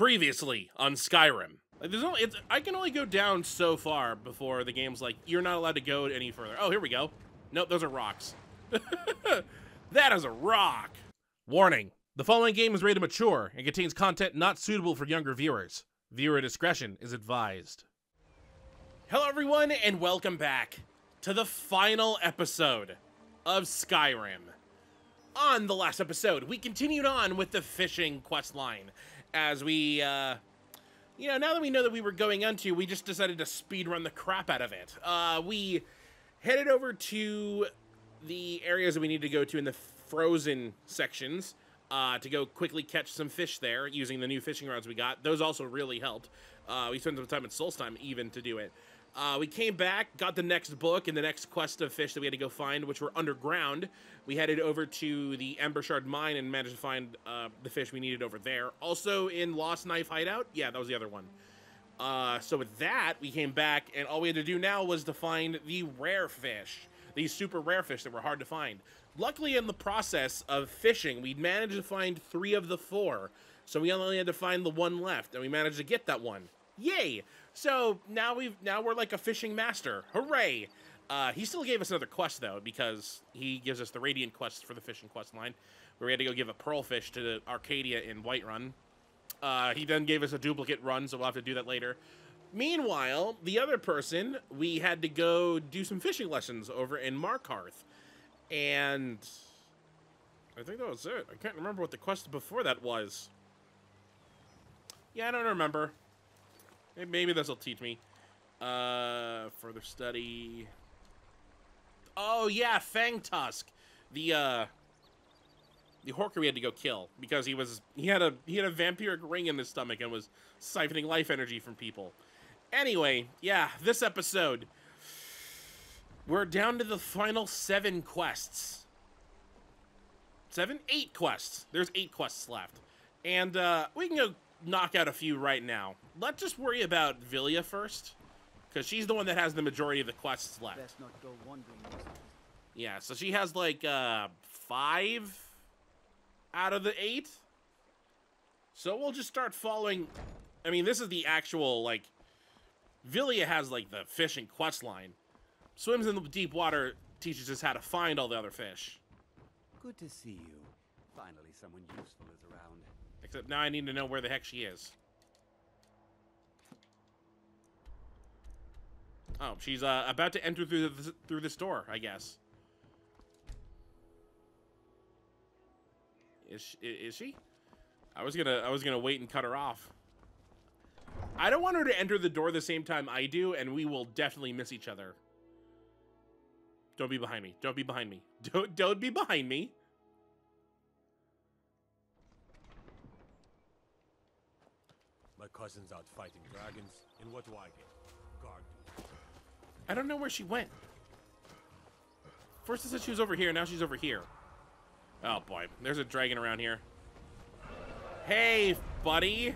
Previously on Skyrim. Like, there's only, it's, I can only go down so far before the game's like, you're not allowed to go any further. Oh, here we go. Nope, those are rocks. that is a rock. Warning. The following game is rated mature and contains content not suitable for younger viewers. Viewer discretion is advised. Hello, everyone, and welcome back to the final episode of Skyrim. On the last episode, we continued on with the fishing quest line as we, uh, you know, now that we know that we were going into, we just decided to speed run the crap out of it. Uh, we headed over to the areas that we need to go to in the frozen sections uh, to go quickly catch some fish there using the new fishing rods we got. Those also really helped. Uh, we spent some time at Solstheim even to do it. Uh, we came back, got the next book and the next quest of fish that we had to go find, which were underground. We headed over to the Embershard mine and managed to find uh, the fish we needed over there. Also in Lost Knife Hideout. Yeah, that was the other one. Uh, so with that, we came back, and all we had to do now was to find the rare fish. These super rare fish that were hard to find. Luckily, in the process of fishing, we managed to find three of the four. So we only had to find the one left, and we managed to get that one. Yay! So now we've now we're like a fishing master. Hooray! Uh, he still gave us another quest though because he gives us the radiant quest for the fishing quest line, where we had to go give a pearl fish to Arcadia in Whiterun. Uh, he then gave us a duplicate run, so we'll have to do that later. Meanwhile, the other person, we had to go do some fishing lessons over in Markarth. And I think that was it. I can't remember what the quest before that was. Yeah, I don't remember. Maybe this will teach me. Uh, further study. Oh yeah, Fang Tusk, the uh, the Horker we had to go kill because he was he had a he had a vampiric ring in his stomach and was siphoning life energy from people. Anyway, yeah, this episode we're down to the final seven quests. Seven, eight quests. There's eight quests left, and uh, we can go knock out a few right now. Let's just worry about Vilya first, because she's the one that has the majority of the quests left. Best not go wandering. Yeah, so she has like uh, five out of the eight. So we'll just start following. I mean, this is the actual like. Vilya has like the fishing quest line. Swims in the deep water, teaches us how to find all the other fish. Good to see you. Finally, someone useful is around. Except now I need to know where the heck she is. Oh, she's uh, about to enter through the, through this door, I guess. Is she, is she? I was gonna I was gonna wait and cut her off. I don't want her to enter the door the same time I do, and we will definitely miss each other. Don't be behind me. Don't be behind me. Don't don't be behind me. Cousin's out fighting dragons. And what do I get? Guard duty. I don't know where she went. First it said she was over here, now she's over here. Oh boy, there's a dragon around here. Hey, buddy.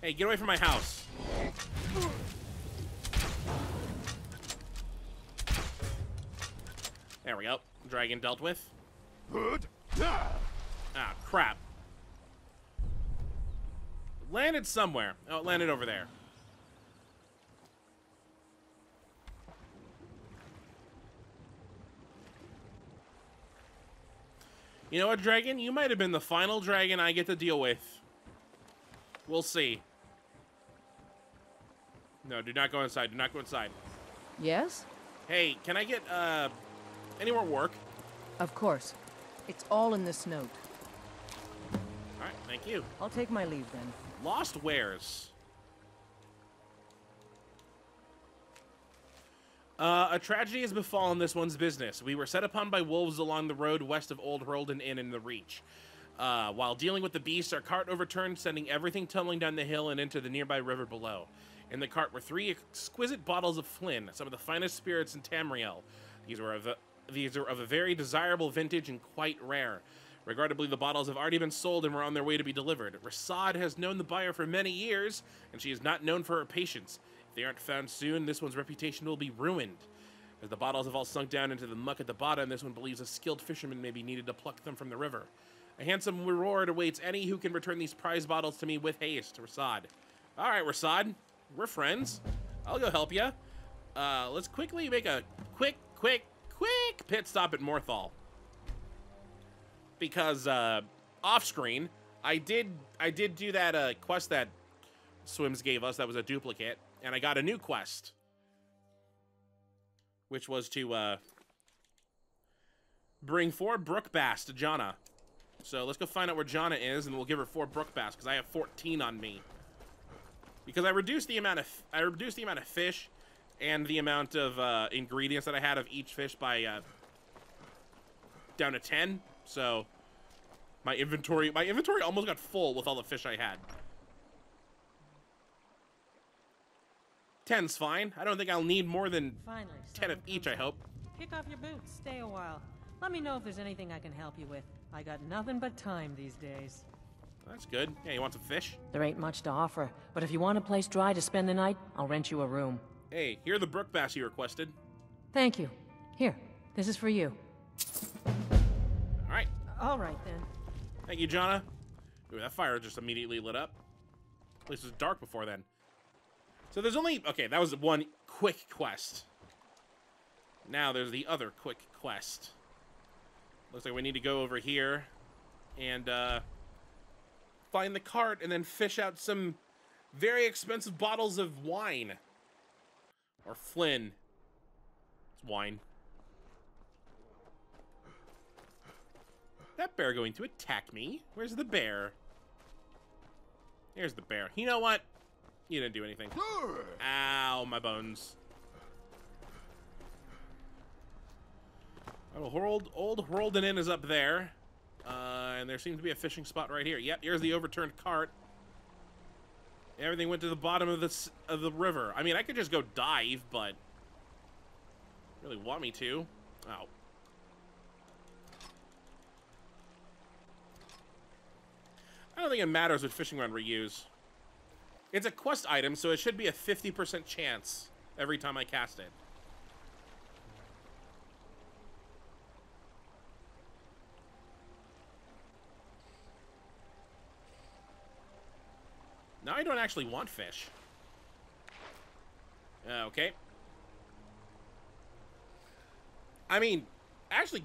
Hey, get away from my house. There we go. Dragon dealt with. Ah, crap. Landed somewhere. Oh, it landed over there. You know what, Dragon? You might have been the final dragon I get to deal with. We'll see. No, do not go inside. Do not go inside. Yes? Hey, can I get, uh, any more work? Of course. It's all in this note. All right, thank you. I'll take my leave then. Lost wares. Uh, a tragedy has befallen this one's business. We were set upon by wolves along the road west of Old Hroldan Inn in the Reach. Uh, while dealing with the beasts, our cart overturned, sending everything tumbling down the hill and into the nearby river below. In the cart were three exquisite bottles of Flin, some of the finest spirits in Tamriel. These were of these are of a very desirable vintage and quite rare. Regrettably, the bottles have already been sold and were on their way to be delivered. Ri'saad has known the buyer for many years, and she is not known for her patience. If they aren't found soon, this one's reputation will be ruined. As the bottles have all sunk down into the muck at the bottom, this one believes a skilled fisherman may be needed to pluck them from the river. A handsome reward awaits any who can return these prize bottles to me with haste. Ri'saad. All right, Ri'saad. We're friends. I'll go help you. Uh, let's quickly make a quick, quick, quick pit stop at Morthal. Because uh, off screen, I did I did do that uh, quest that Swims gave us. That was a duplicate, and I got a new quest, which was to uh, bring four brook bass to Jana. So let's go find out where Jana is, and we'll give her four brook bass because I have 14 on me. Because I reduced the amount of I reduced the amount of fish and the amount of uh, ingredients that I had of each fish by uh, down to 10. So my inventory my inventory almost got full with all the fish I had. 10's fine. I don't think I'll need more than Finally, 10 of each, I hope. Kick off your boots, stay a while. Let me know if there's anything I can help you with. I got nothing but time these days. That's good. Yeah, you want some fish? There ain't much to offer, but if you want a place dry to spend the night, I'll rent you a room. Hey, here are the brook bass you requested. Thank you. Here, this is for you. All right. All right then. Thank you, Jana. Ooh, that fire just immediately lit up. At least it was dark before then. So there's only... Okay, that was one quick quest. Now there's the other quick quest. Looks like we need to go over here and uh, find the cart and then fish out some very expensive bottles of wine. Or Flin. It's wine. That bear going to attack me? Where's the bear? Here's the bear. You know what? You didn't do anything. Ow, my bones. Oh, old, old Hroldan Inn is up there. Uh, and there seems to be a fishing spot right here. Yep, here's the overturned cart. Everything went to the bottom of this of the river. I mean, I could just go dive, but really want me to. Oh. I don't think it matters what fishing rod we use. It's a quest item, so it should be a 50% chance every time I cast it. Now I don't actually want fish. Uh, okay. I mean, actually,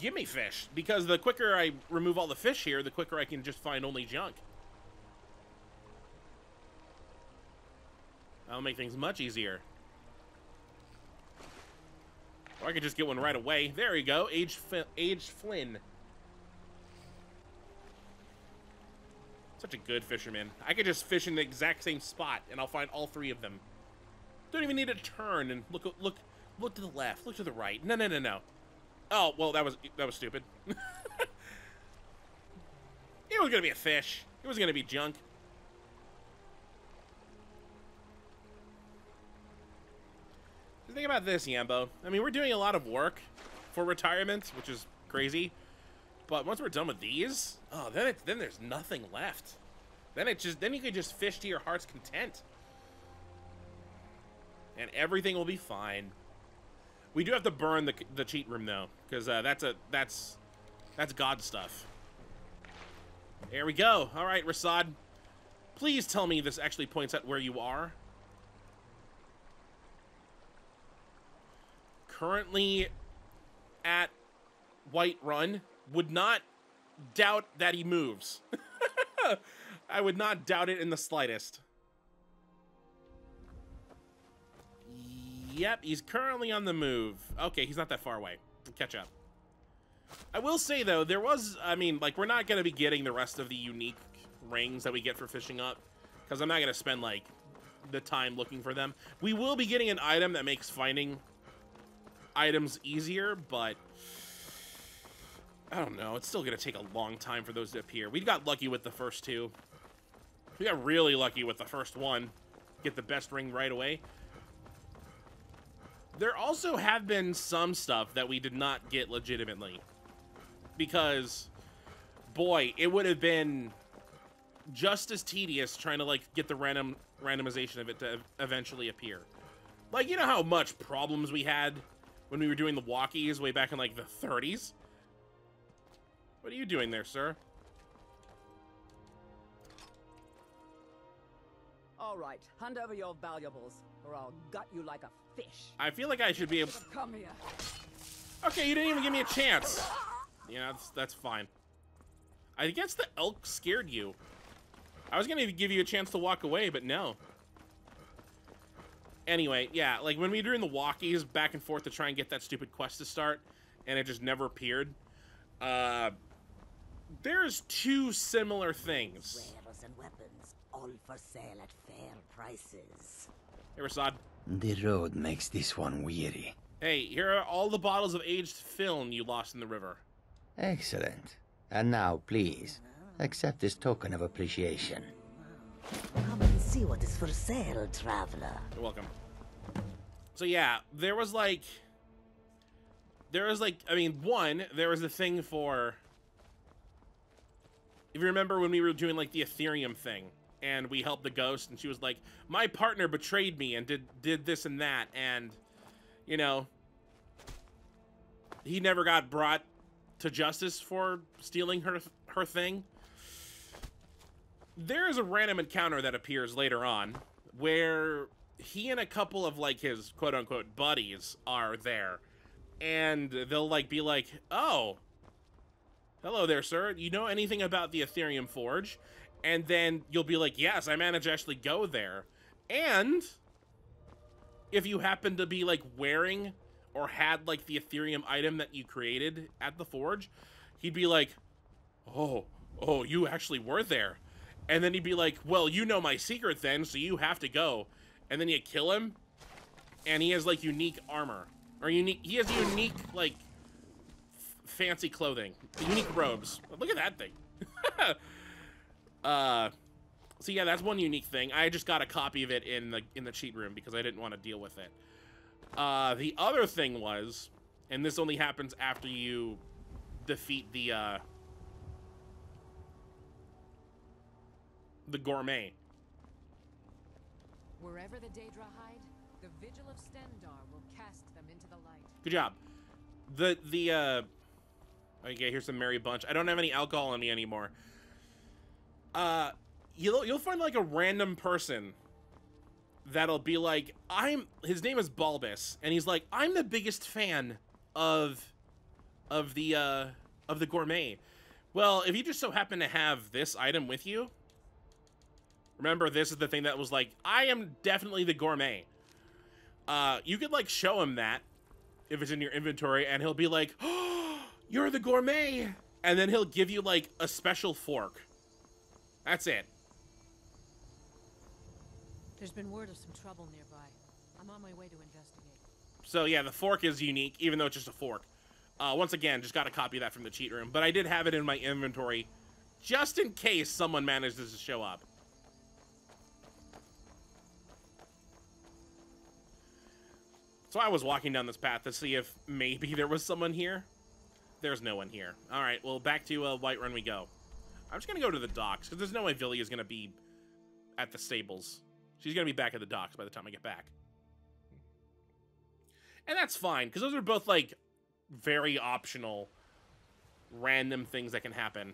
give me fish, because the quicker I remove all the fish here, the quicker I can just find only junk. That'll make things much easier. Or I could just get one right away. There you go, Age, Age Flin. Such a good fisherman. I could just fish in the exact same spot, and I'll find all three of them. Don't even need to turn and look, look, look to the left, look to the right. No, no, no, no. Oh, well, that was that was stupid. it was gonna be a fish. It was gonna be junk. The thing about this, Yambo, I mean, we're doing a lot of work for retirement, which is crazy. But once we're done with these, oh, then it, then there's nothing left. Then it just then you can just fish to your heart's content, and everything will be fine. We do have to burn the the cheat room though, because uh, that's a that's that's God stuff. There we go. All right, Ri'saad. Please tell me this actually points at where you are. Currently at Whiterun. Would not doubt that he moves. I would not doubt it in the slightest. Yep, he's currently on the move. Okay, he's not that far away. Catch up. I will say, though, there was... I mean, like, we're not going to be getting the rest of the unique rings that we get for fishing up. Because I'm not going to spend, like, the time looking for them. We will be getting an item that makes finding items easier, but... I don't know. It's still going to take a long time for those to appear. We got lucky with the first two. We got really lucky with the first one. Get the best ring right away. There also have been some stuff that we did not get legitimately. Because, boy, it would have been just as tedious trying to, like, get the random randomization of it to eventually appear. Like, you know how much problems we had when we were doing the walkies way back in like the 30s. What are you doing there, sir? All right, hand over your valuables, or I'll gut you like a fish. I feel like I should be able. Come here. Okay, you didn't even give me a chance. Yeah, that's that's fine. I guess the elk scared you. I was gonna give you a chance to walk away, but no. Anyway, yeah, like when we were doing the walkies back and forth to try and get that stupid quest to start, and it just never appeared. Uh, there's two similar things. Wares and weapons, all for sale at fair prices. Hey, Ri'saad. The road makes this one weary. Hey, here are all the bottles of aged Flin you lost in the river. Excellent. And now, please, accept this token of appreciation. Come and see what is for sale, traveler. You're welcome. So yeah, there was like, there was like, I mean, one, there was a thing for. If you remember when we were doing like the Aetherium thing, and we helped the ghost, and she was like, "My partner betrayed me and did did this and that," and you know, he never got brought to justice for stealing her her thing. There is a random encounter that appears later on where he and a couple of like his quote unquote buddies are there and they'll like be like, "Oh, hello there, sir. You know anything about the Aetherium Forge?" And then you'll be like, "Yes, I managed to actually go there." And if you happen to be like wearing or had like the Aetherium item that you created at the forge, he'd be like, "Oh, oh, you actually were there." And then he'd be like, "Well, you know my secret then, so you have to go." And then you kill him, and he has like unique armor or unique. He has unique like fancy clothing, unique robes. Look at that thing. uh, so yeah, that's one unique thing. I just got a copy of it in the in the cheat room because I didn't want to deal with it. Uh, the other thing was, and this only happens after you defeat the uh, the gourmet. Wherever the Daedra hide, the Vigil of Stendarr will cast them into the light. Good job. The the uh okay, here's some Merry Bunch. I don't have any alcohol on me anymore. Uh you'll you'll find like a random person that'll be like, I'm his name is Balbus, and he's like, I'm the biggest fan of of the uh of the gourmet. Well, if you just so happen to have this item with you, remember this is the thing that was like, I am definitely the gourmet. Uh, you could like show him that if it's in your inventory, and he'll be like, oh, "You're the gourmet," and then he'll give you like a special fork. That's it. There's been word of some trouble nearby. I'm on my way to investigate. So yeah, the fork is unique, even though it's just a fork. Uh, once again, just got a copy of that from the cheat room, but I did have it in my inventory, just in case someone manages to show up. So I was walking down this path to see if maybe there was someone here. There's no one here. All right, well, back to uh, Whiterun we go. I'm just going to go to the docks, because there's no way Villy is going to be at the stables. She's going to be back at the docks by the time I get back. And that's fine, because those are both, like, very optional, random things that can happen.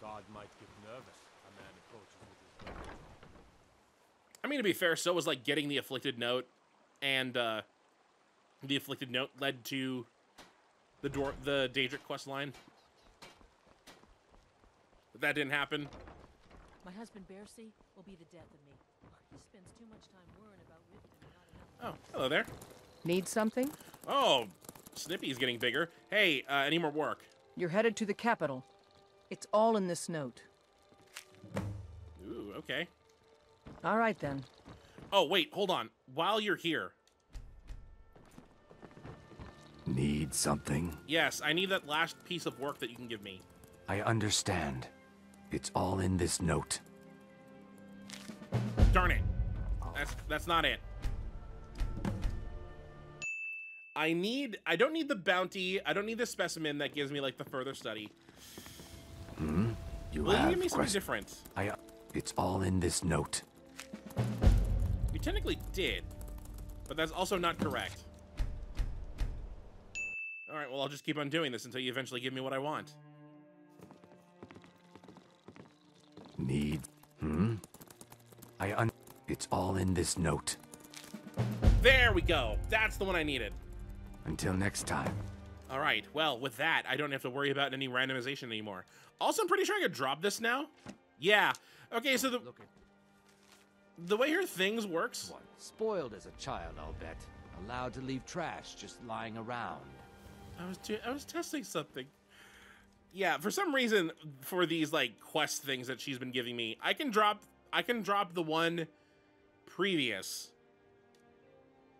God might get nervous. A man approaches with his weapon. I mean, to be fair, so was like getting the afflicted note, and uh, the afflicted note led to the door, the Daedric quest line. But that didn't happen. My husband Bercy will be the death of me. He spends too much time worrying about Riften and not enough. Oh, hello there. Need something? Oh, Snippy's getting bigger. Hey, uh, any more work? You're headed to the capital. It's all in this note. Ooh, okay. All right then. Oh, wait, hold on. While you're here, Need something? yes, I need that last piece of work that you can give me. I understand. It's all in this note. Darn it. That's that's not it. I need I don't need the bounty. I don't need the specimen that gives me like the further study. You Will you give me something different? I. uh, It's all in this note. You technically did. But that's also not correct. All right, well, I'll just keep on doing this until you eventually give me what I want. Need. Hmm? I un. It's all in this note. There we go. That's the one I needed. Until next time. All right. Well, with that, I don't have to worry about any randomization anymore. Also, I'm pretty sure I could drop this now. Yeah. Okay, so the the way her things works. What? Spoiled as a child, I'll bet. Allowed to leave trash just lying around. I was I was testing something. Yeah, for some reason, for these like quest things that she's been giving me, I can drop I can drop the one previous.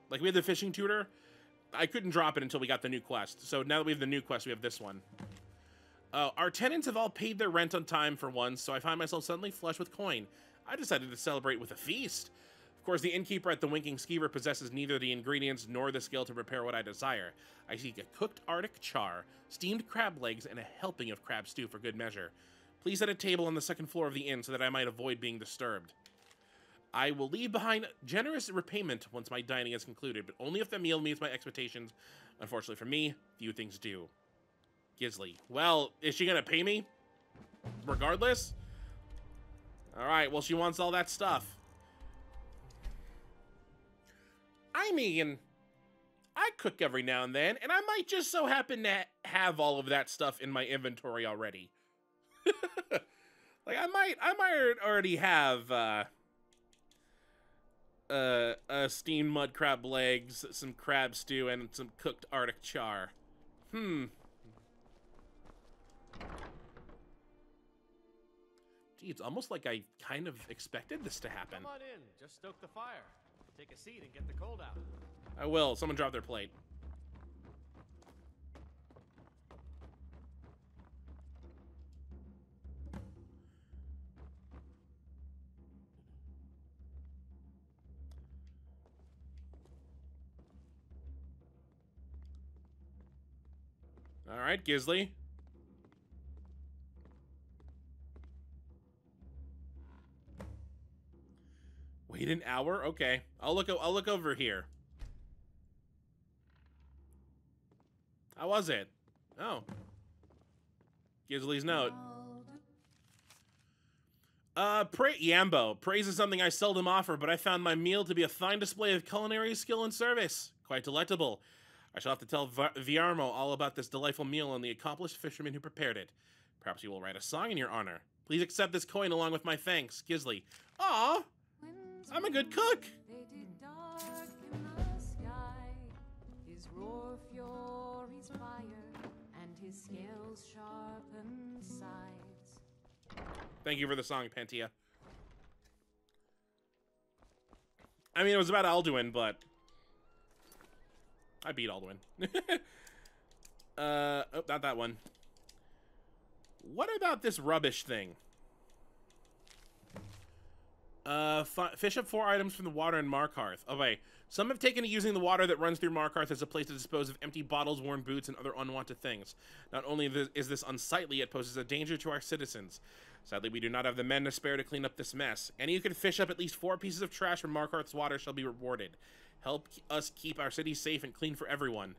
Like we had the fishing tutor. I couldn't drop it until we got the new quest. So now that we have the new quest, we have this one. Uh, our tenants have all paid their rent on time for once, so I find myself suddenly flush with coin. I decided to celebrate with a feast. Of course, the innkeeper at the Winking Skeever possesses neither the ingredients nor the skill to prepare what I desire. I seek a cooked arctic char, steamed crab legs, and a helping of crab stew for good measure. Please set a table on the second floor of the inn so that I might avoid being disturbed. I will leave behind generous repayment once my dining is concluded, but only if the meal meets my expectations. Unfortunately for me, few things do. Gisli. Well, is she gonna pay me? Regardless? Alright, well, she wants all that stuff. I mean, I cook every now and then, and I might just so happen to have all of that stuff in my inventory already. like, I might, I might already have, uh, uh, uh, steamed mud crab legs, some crab stew, and some cooked arctic char. Hmm. Gee, it's almost like I kind of expected this to happen. Come on in. Just stoke the fire. Take a seat and get the cold out. I will. Someone drop their plate. All right, Gisli. Wait an hour? Okay. I'll look I'll look over here. How was it? Oh. Gisli's note. Uh, pra- Yambo. Praise is something I seldom offer, but I found my meal to be a fine display of culinary skill and service. Quite delectable. I shall have to tell Viarmo all about this delightful meal and the accomplished fisherman who prepared it. Perhaps you will write a song in your honor. Please accept this coin along with my thanks, Gisli. Aw, I'm a good cook. They did dark in the sky. His roar furies fire, and his scales sharpen sides. Thank you for the song, Pantea. I mean, it was about Alduin, but I beat Alduin. uh, oh, not that one. What about this rubbish thing? Uh, fi- fish up four items from the water in Markarth. Okay, some have taken to using the water that runs through Markarth as a place to dispose of empty bottles, worn boots, and other unwanted things. Not only is this unsightly, it poses a danger to our citizens. Sadly, we do not have the men to spare to clean up this mess. Any who can fish up at least four pieces of trash from Markarth's water shall be rewarded. Help us keep our city safe and clean for everyone.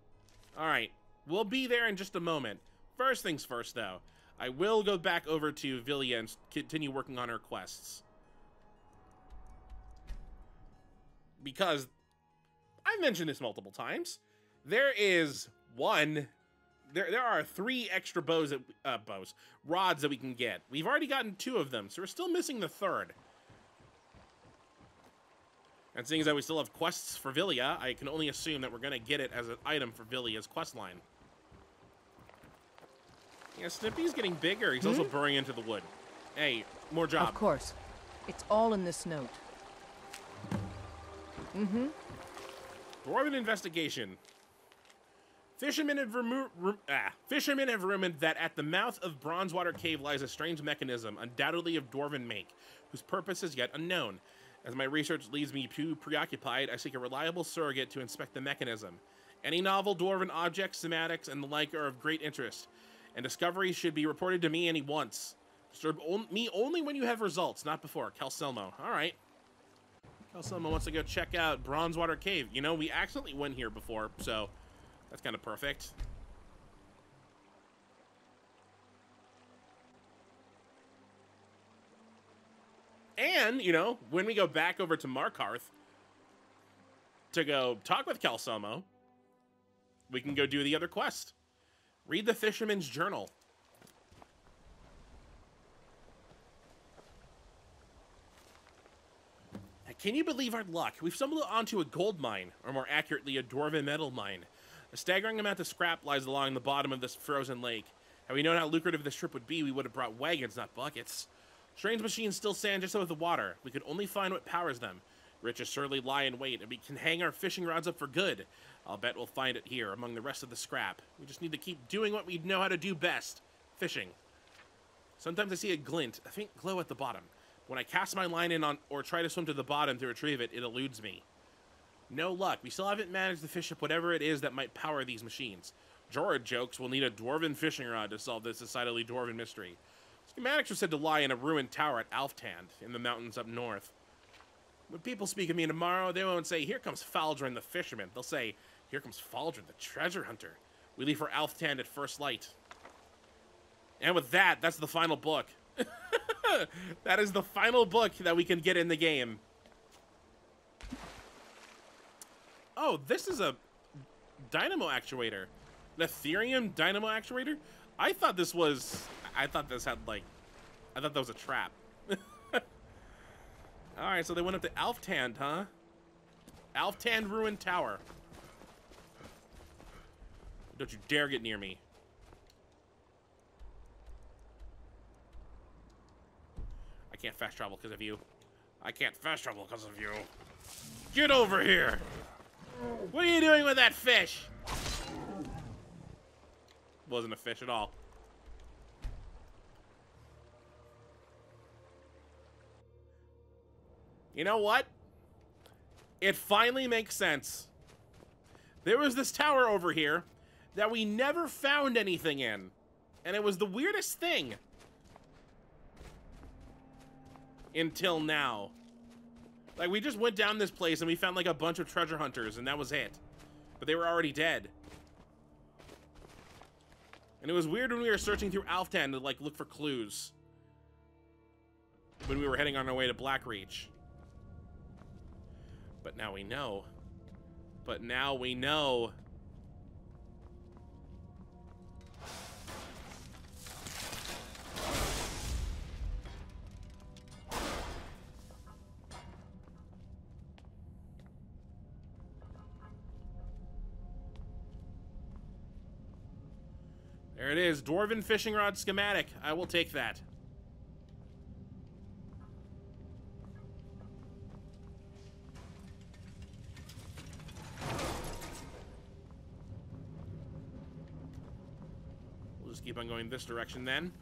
All right, we'll be there in just a moment. First things first, though. I will go back over to Villia and continue working on her quests. Because I've mentioned this multiple times. There is one. There, there are three extra bows that uh, bows rods that we can get. We've already gotten two of them, so we're still missing the third. And seeing as that we still have quests for Villia, I can only assume that we're gonna get it as an item for Villia's quest line. Yeah, Snippy's getting bigger. He's also burrowing into the wood. Hey, more job. Of course. It's all in this note. Mm-hmm. Dwarven investigation. Fishermen have, remo- ah, fishermen have rumored that at the mouth of Bronzewater Cave lies a strange mechanism, undoubtedly of dwarven make, whose purpose is yet unknown. As my research leaves me too preoccupied, I seek a reliable surrogate to inspect the mechanism. Any novel dwarven objects, schematics, and the like are of great interest, and discoveries should be reported to me any once. Disturb on- me only when you have results, not before. Calcelmo. All right. Someone wants to go check out Bronzewater Cave. You know, we accidentally went here before, so that's kind of perfect. And, you know, when we go back over to Markarth to go talk with Calcelmo, we can go do the other quest. Read the Fisherman's Journal. Can you believe our luck? We've stumbled onto a gold mine, or more accurately, a dwarven metal mine. A staggering amount of scrap lies along the bottom of this frozen lake. Had we known how lucrative this trip would be, we would have brought wagons, not buckets. Strange machines still stand just above the water. We could only find what powers them. Riches surely lie in wait, and we can hang our fishing rods up for good. I'll bet we'll find it here, among the rest of the scrap. We just need to keep doing what we know how to do best. Fishing. Sometimes I see a glint, a faint glow at the bottom. When I cast my line in on or try to swim to the bottom to retrieve it, it eludes me. No luck. We still haven't managed to fish up whatever it is that might power these machines. Jorah jokes we'll need a dwarven fishing rod to solve this decidedly dwarven mystery. Schematics are said to lie in a ruined tower at Alftand, in the mountains up north. When people speak of me tomorrow, they won't say, here comes Faldrin the fisherman. They'll say, here comes Faldrin the treasure hunter. We leave for Alftand at first light. And with that, that's the final book. that is the final book that we can get in the game. Oh, this is a dynamo actuator. An Aetherium dynamo actuator? I thought this was... I thought this had, like... I thought that was a trap. Alright, so they went up to Alftand, huh? Alftand Ruined Tower. Don't you dare get near me. Can't fast travel because of you. I can't fast travel because of you. Get over here! What are you doing with that fish? Wasn't a fish at all. You know what? It finally makes sense. There was this tower over here that we never found anything in. And it was the weirdest thing. Until now. Like, we just went down this place and we found, like, a bunch of treasure hunters, and that was it. But they were already dead. And it was weird when we were searching through Alftand to, like, look for clues. When we were heading on our way to Blackreach. But now we know. But now we know. There it is. Dwarven fishing rod schematic. I will take that. We'll just keep on going this direction then.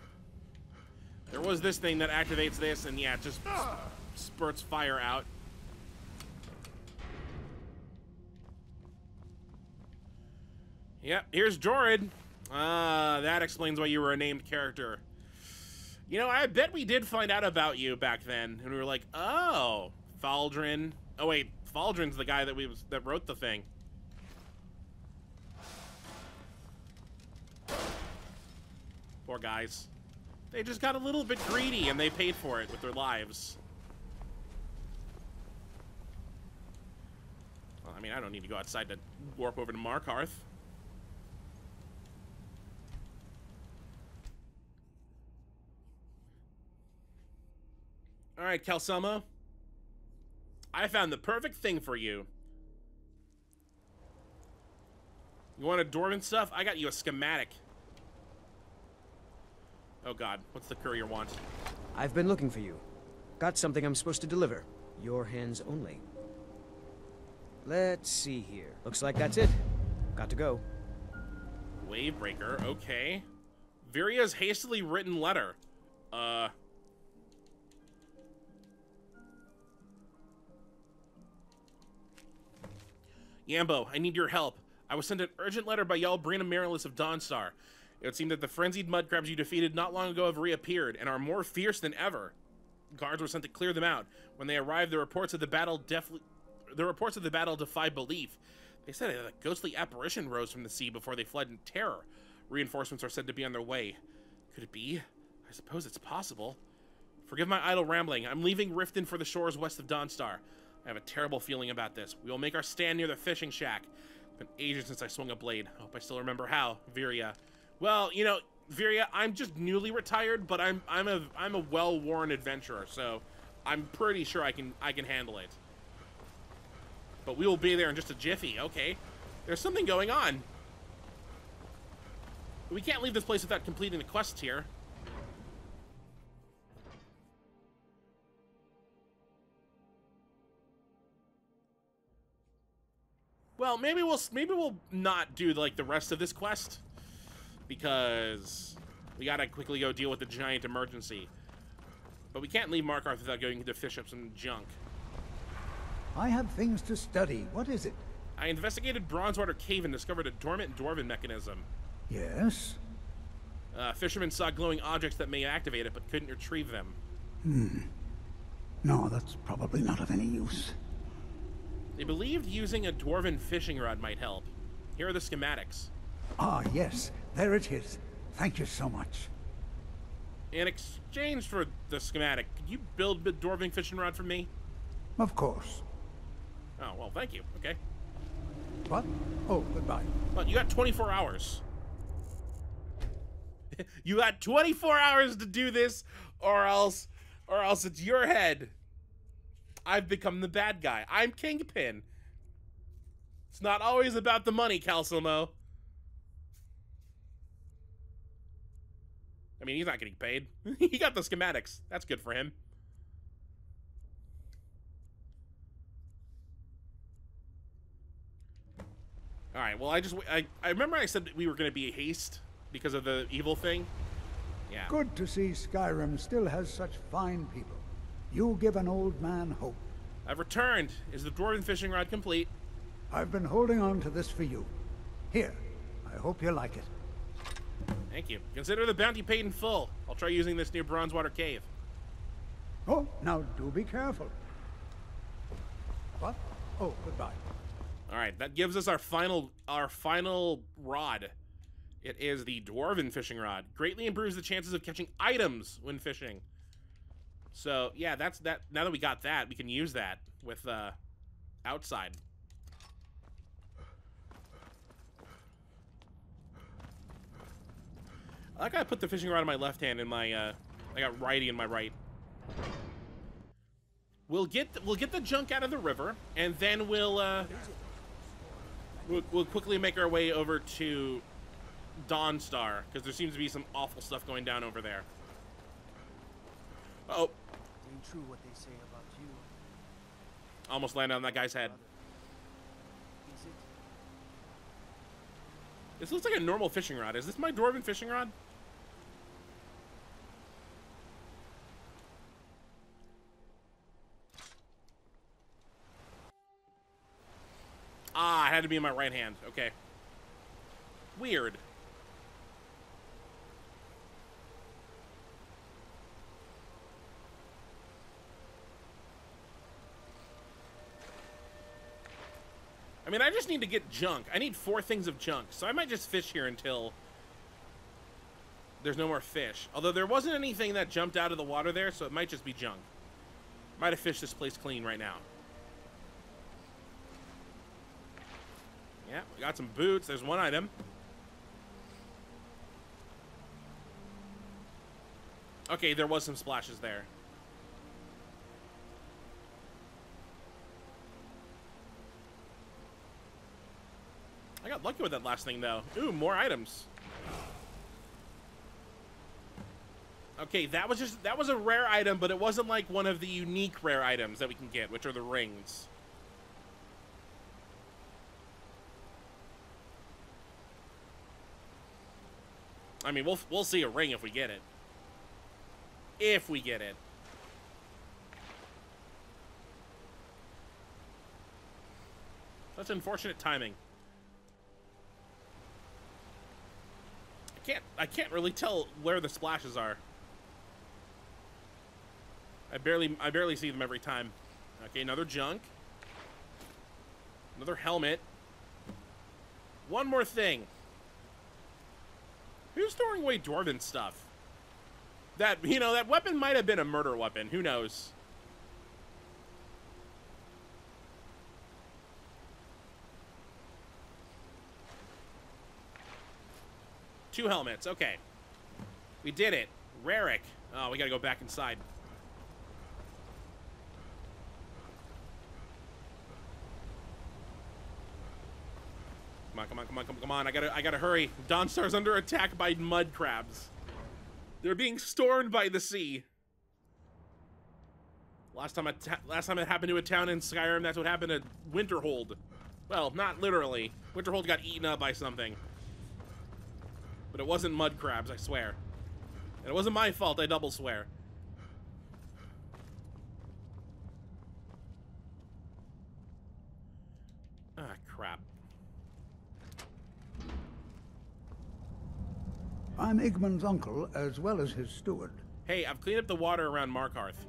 There was this thing that activates this, and yeah, it just spurts fire out. Yep, here's Jorid. Ah, that explains why you were a named character. You know, I bet we did find out about you back then, and we were like, oh, Faldrin. Oh wait, Faldrin's the guy that we was, that wrote the thing. Poor guys. They just got a little bit greedy, and they paid for it with their lives. Well, I mean, I don't need to go outside to warp over to Markarth. Right, Calcelmo. I found the perfect thing for you. You want a dwarven stuff? I got you a schematic. Oh god, what's the courier want? I've been looking for you. Got something I'm supposed to deliver. Your hands only. Let's see here. Looks like that's it. Got to go. Wavebreaker, okay. Viriya's hastily written letter. Uh, Yambo, I need your help. I was sent an urgent letter by Yalbrina Marilis of Dawnstar. It would seem that the frenzied mud crabs you defeated not long ago have reappeared and are more fierce than ever. guards were sent to clear them out. When they arrived, the reports of the battle the reports of the battle defied belief. They said that a ghostly apparition rose from the sea before they fled in terror. Reinforcements are said to be on their way. Could it be? I suppose it's possible. Forgive my idle rambling. I'm leaving Riften for the shores west of Dawnstar. I have a terrible feeling about this. We will make our stand near the fishing shack. It's been ages since I swung a blade. I hope I still remember how. Viriya. Well, you know, Viriya, I'm just newly retired, but I'm I'm a I'm a well-worn adventurer, so I'm pretty sure I can I can handle it. But we will be there in just a jiffy. Okay. There's something going on. We can't leave this place without completing the quests here. Well, maybe we'll maybe we'll not do like the rest of this quest because we gotta quickly go deal with the giant emergency. But we can't leave Markarth without going to fish up some junk. I have things to study. What is it? I investigated Bronzewater Cave and discovered a dormant dwarven mechanism. Yes? Uh, fishermen saw glowing objects that may activate it, but couldn't retrieve them. Hmm. No, that's probably not of any use. They believed using a dwarven fishing rod might help. Here are the schematics. Ah, yes. There it is. Thank you so much. In exchange for the schematic, could you build a dwarven fishing rod for me? Of course. Oh, well, thank you. Okay. What? Oh, goodbye. Well, you got 24 hours. you got 24 hours to do this, or else, or else it's your head. I've become the bad guy. I'm Kingpin. It's not always about the money, Calcelmo. I mean, he's not getting paid. he got the schematics. That's good for him. All right. Well, I just I, I remember I said we were going to be haste because of the evil thing. Yeah. Good to see Skyrim still has such fine people. You give an old man hope. I've returned. Is the dwarven fishing rod complete? I've been holding on to this for you. Here. I hope you like it. Thank you. Consider the bounty paid in full. I'll try using this near Bronzewater Cave. Oh, now do be careful. What? Oh, goodbye. All right, that gives us our final our final rod. It is the dwarven fishing rod. Greatly improves the chances of catching items when fishing. So yeah, that's that. Now that we got that, we can use that with uh, outside. I like I put the fishing rod in my left hand and my uh, I got righty in my right. We'll get the, we'll get the junk out of the river, and then we'll uh, we'll, we'll quickly make our way over to Dawnstar because there seems to be some awful stuff going down over there. Uh oh, Ain't true what they say about you. almost landed on that guy's head. Is it? This looks like a normal fishing rod. Is this my dwarven fishing rod? Ah, it had to be in my right hand. Okay. Weird. I mean, I just need to get junk. I need four things of junk, so I might just fish here until there's no more fish. Although there wasn't anything that jumped out of the water there, so it might just be junk. Might have fished this place clean right now. Yeah, we got some boots. There's one item. Okay, there was some splashes there. Got lucky with that last thing, though. Ooh, more items. Okay, that was just that was a rare item, but it wasn't like one of the unique rare items that we can get, which are the rings. I mean, we'll we'll see a ring if we get it. If we get it. That's unfortunate timing. Can't I can't really tell where the splashes are. I barely I barely see them every time. Okay, another junk. Another helmet. One more thing. Who's throwing away dwarven stuff? That you know, that weapon might have been a murder weapon. Who knows? Two helmets. Okay. We did it. Raerek. Oh, we gotta go back inside. Come on, come on, come on, come on, come on. I gotta, I gotta hurry. Dawnstar's under attack by mud crabs. They're being stormed by the sea. Last time, last time it happened to a town in Skyrim, that's what happened to Winterhold. Well, not literally. Winterhold got eaten up by something. But it wasn't mud crabs, I swear. And it wasn't my fault, I double swear. Ah, crap. I'm Igmund's uncle, as well as his steward. Hey, I've cleaned up the water around Markarth.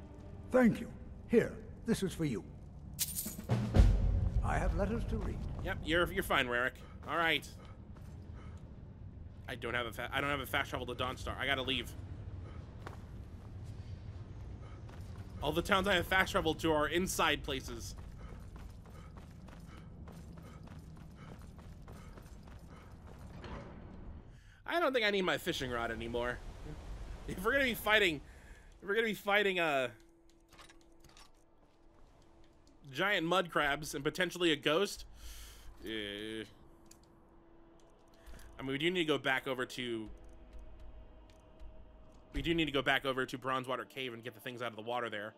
Thank you. Here, this is for you. I have letters to read. Yep, you're you're fine, Raerek. All right. I don't have a I don't have a fast travel to Dawnstar. I gotta leave. All the towns I have fast traveled to are inside places. I don't think I need my fishing rod anymore. If we're gonna be fighting, if we're gonna be fighting uh giant mud crabs and potentially a ghost, uh, I mean, we do need to go back over to... We do need to go back over to Bronzewater Cave and get the things out of the water there.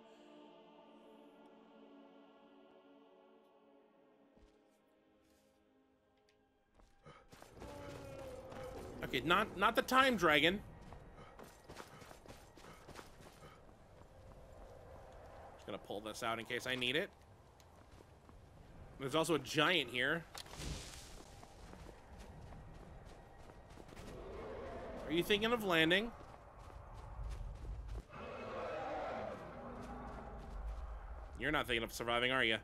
Okay, not not the time dragon. Just gonna pull this out in case I need it. There's also a giant here. Are you thinking of landing? You're not thinking of surviving, are you?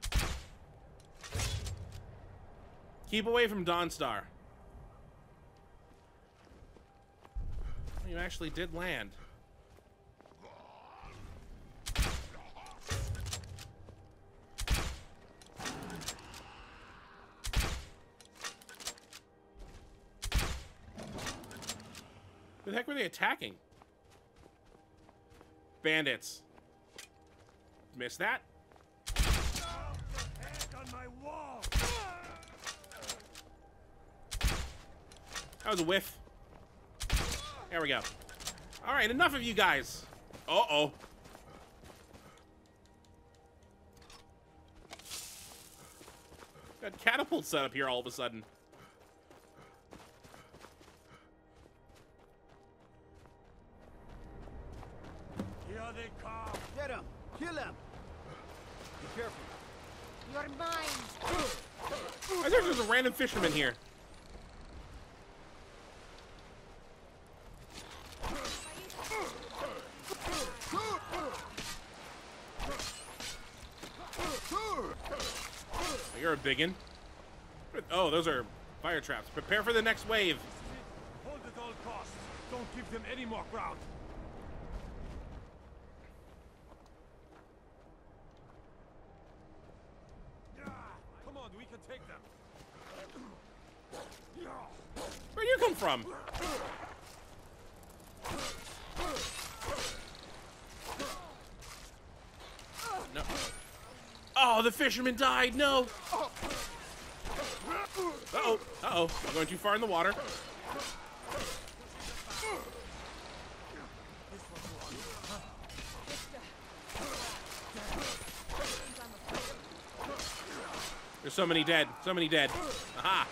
Keep away from Dawnstar. Oh, you actually did land. Heck were they attacking? Bandits. Missed that. That was a whiff. There we go. All right, enough of you guys. Uh-oh. Got catapult set up here all of a sudden. Random fisherman here. Oh, you're a biggin. Oh, those are fire traps. Prepare for the next wave. Hold at all costs. Don't give them any more ground. Come on, we can take them. Where'd you come from? No. Oh, the fisherman died. No. Uh-oh. Uh-oh. I'm going too far in the water. There's so many dead. So many dead. Aha.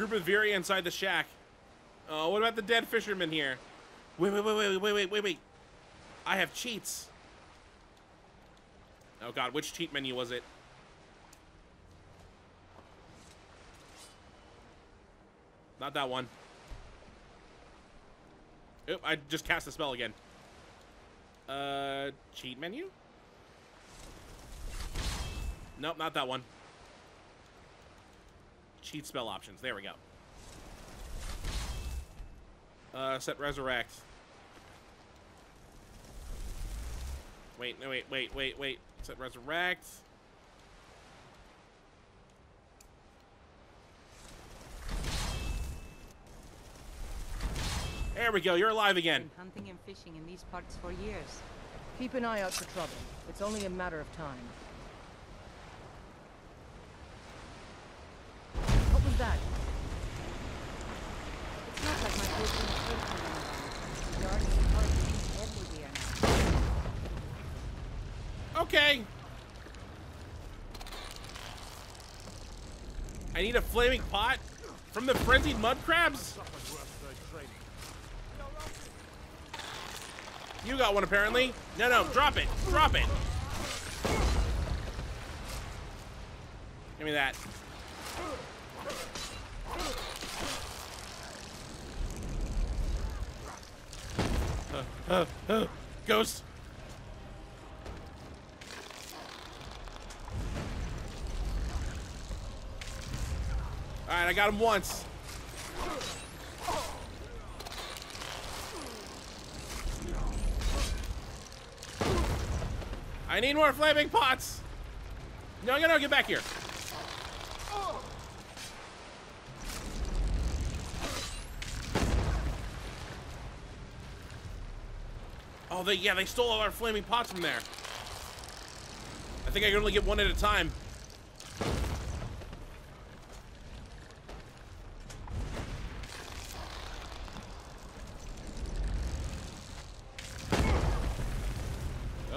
Group of Viri inside the shack. Oh, what about the dead fisherman here? Wait, wait, wait, wait, wait, wait, wait, wait. I have cheats. Oh god, which cheat menu was it? Not that one. Oop, I just cast the spell again. Uh, cheat menu? Nope, not that one. Cheat spell options. There we go. Uh, set resurrect. Wait, no, wait, wait, wait, wait. Set resurrect. There we go. You're alive again. Hunting and fishing in these parts for years. Keep an eye out for trouble. It's only a matter of time. What was that? It's not like my group being filthy anymore. The yard is hurricanes everywhere now. Okay. I need a flaming pot from the frenzied mud crabs. You got one apparently. No, no, drop it. Drop it. Give me that. Uh, uh, uh, ghost. I got him once. I need more flaming pots. No, no, no, get back here. Oh, they yeah, they stole all our flaming pots from there. I think I can only get one at a time.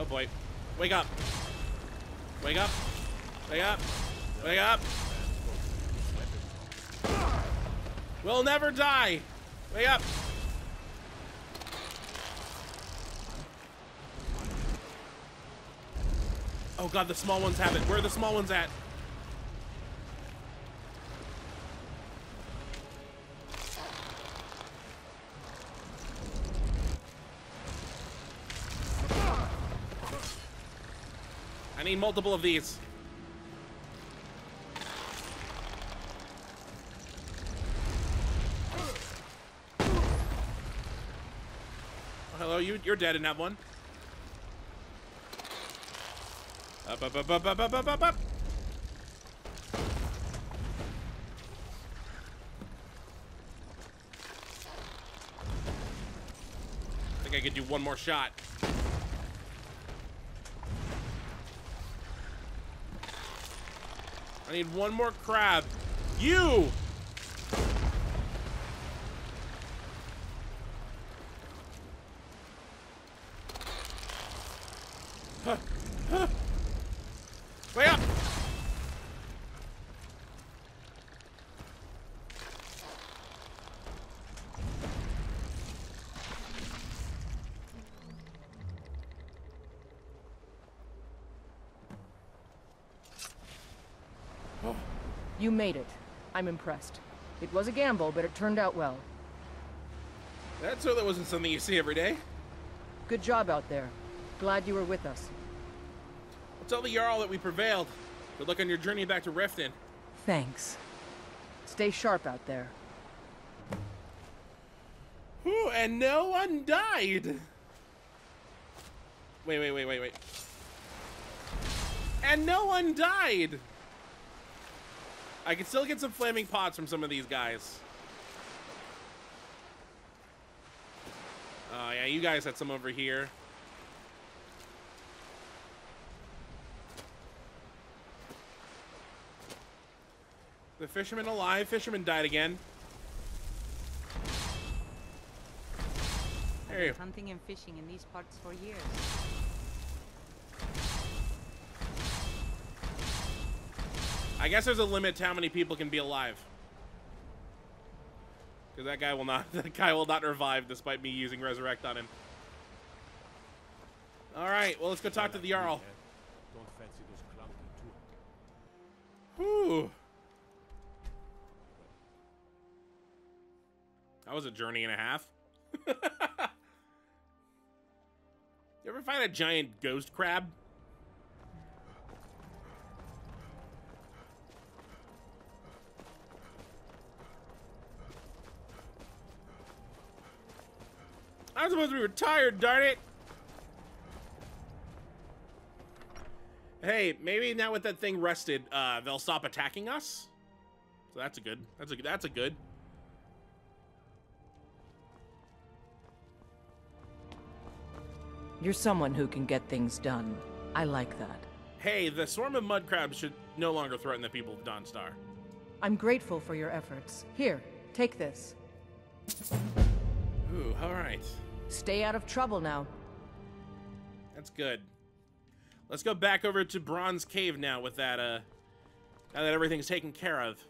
Oh boy. Wake up. Wake up. Wake up. Wake up. We'll never die. Wake up. Oh god, the small ones have it. Where are the small ones at? Multiple of these. Oh, hello, you, you're dead in that one. Up, up, up, up, up, up, up, up, up. I think I could do one more shot. I need one more crab. You! You made it. I'm impressed. It was a gamble, but it turned out well. That certainly wasn't something you see every day. Good job out there. Glad you were with us. I'll tell the Jarl that we prevailed. Good luck on your journey back to Riften. Thanks. Stay sharp out there. Ooh, and no one died. Wait, wait, wait, wait, wait. And no one died. I can still get some flaming pots from some of these guys. Oh, yeah, you guys had some over here. The fisherman alive. Fisherman died again. There you Been hunting and fishing in these parts for years. I guess there's a limit to how many people can be alive. Because that guy will not that guy will not revive despite me using resurrect on him. Alright, well let's go talk to the Jarl. Don't fancy those clunky too. Whew. That was a journey and a half. You ever find a giant ghost crab? I'm supposed to be retired, darn it! Hey, maybe now with that thing rested, uh, they'll stop attacking us. So that's a good. That's a good that's a good. You're someone who can get things done. I like that. Hey, the swarm of mud crabs should no longer threaten the people of Dawnstar. I'm grateful for your efforts. Here, take this. Ooh, all right. Stay out of trouble now. That's good. Let's go back over to Bronze Cave now with that, uh, now that everything's taken care of.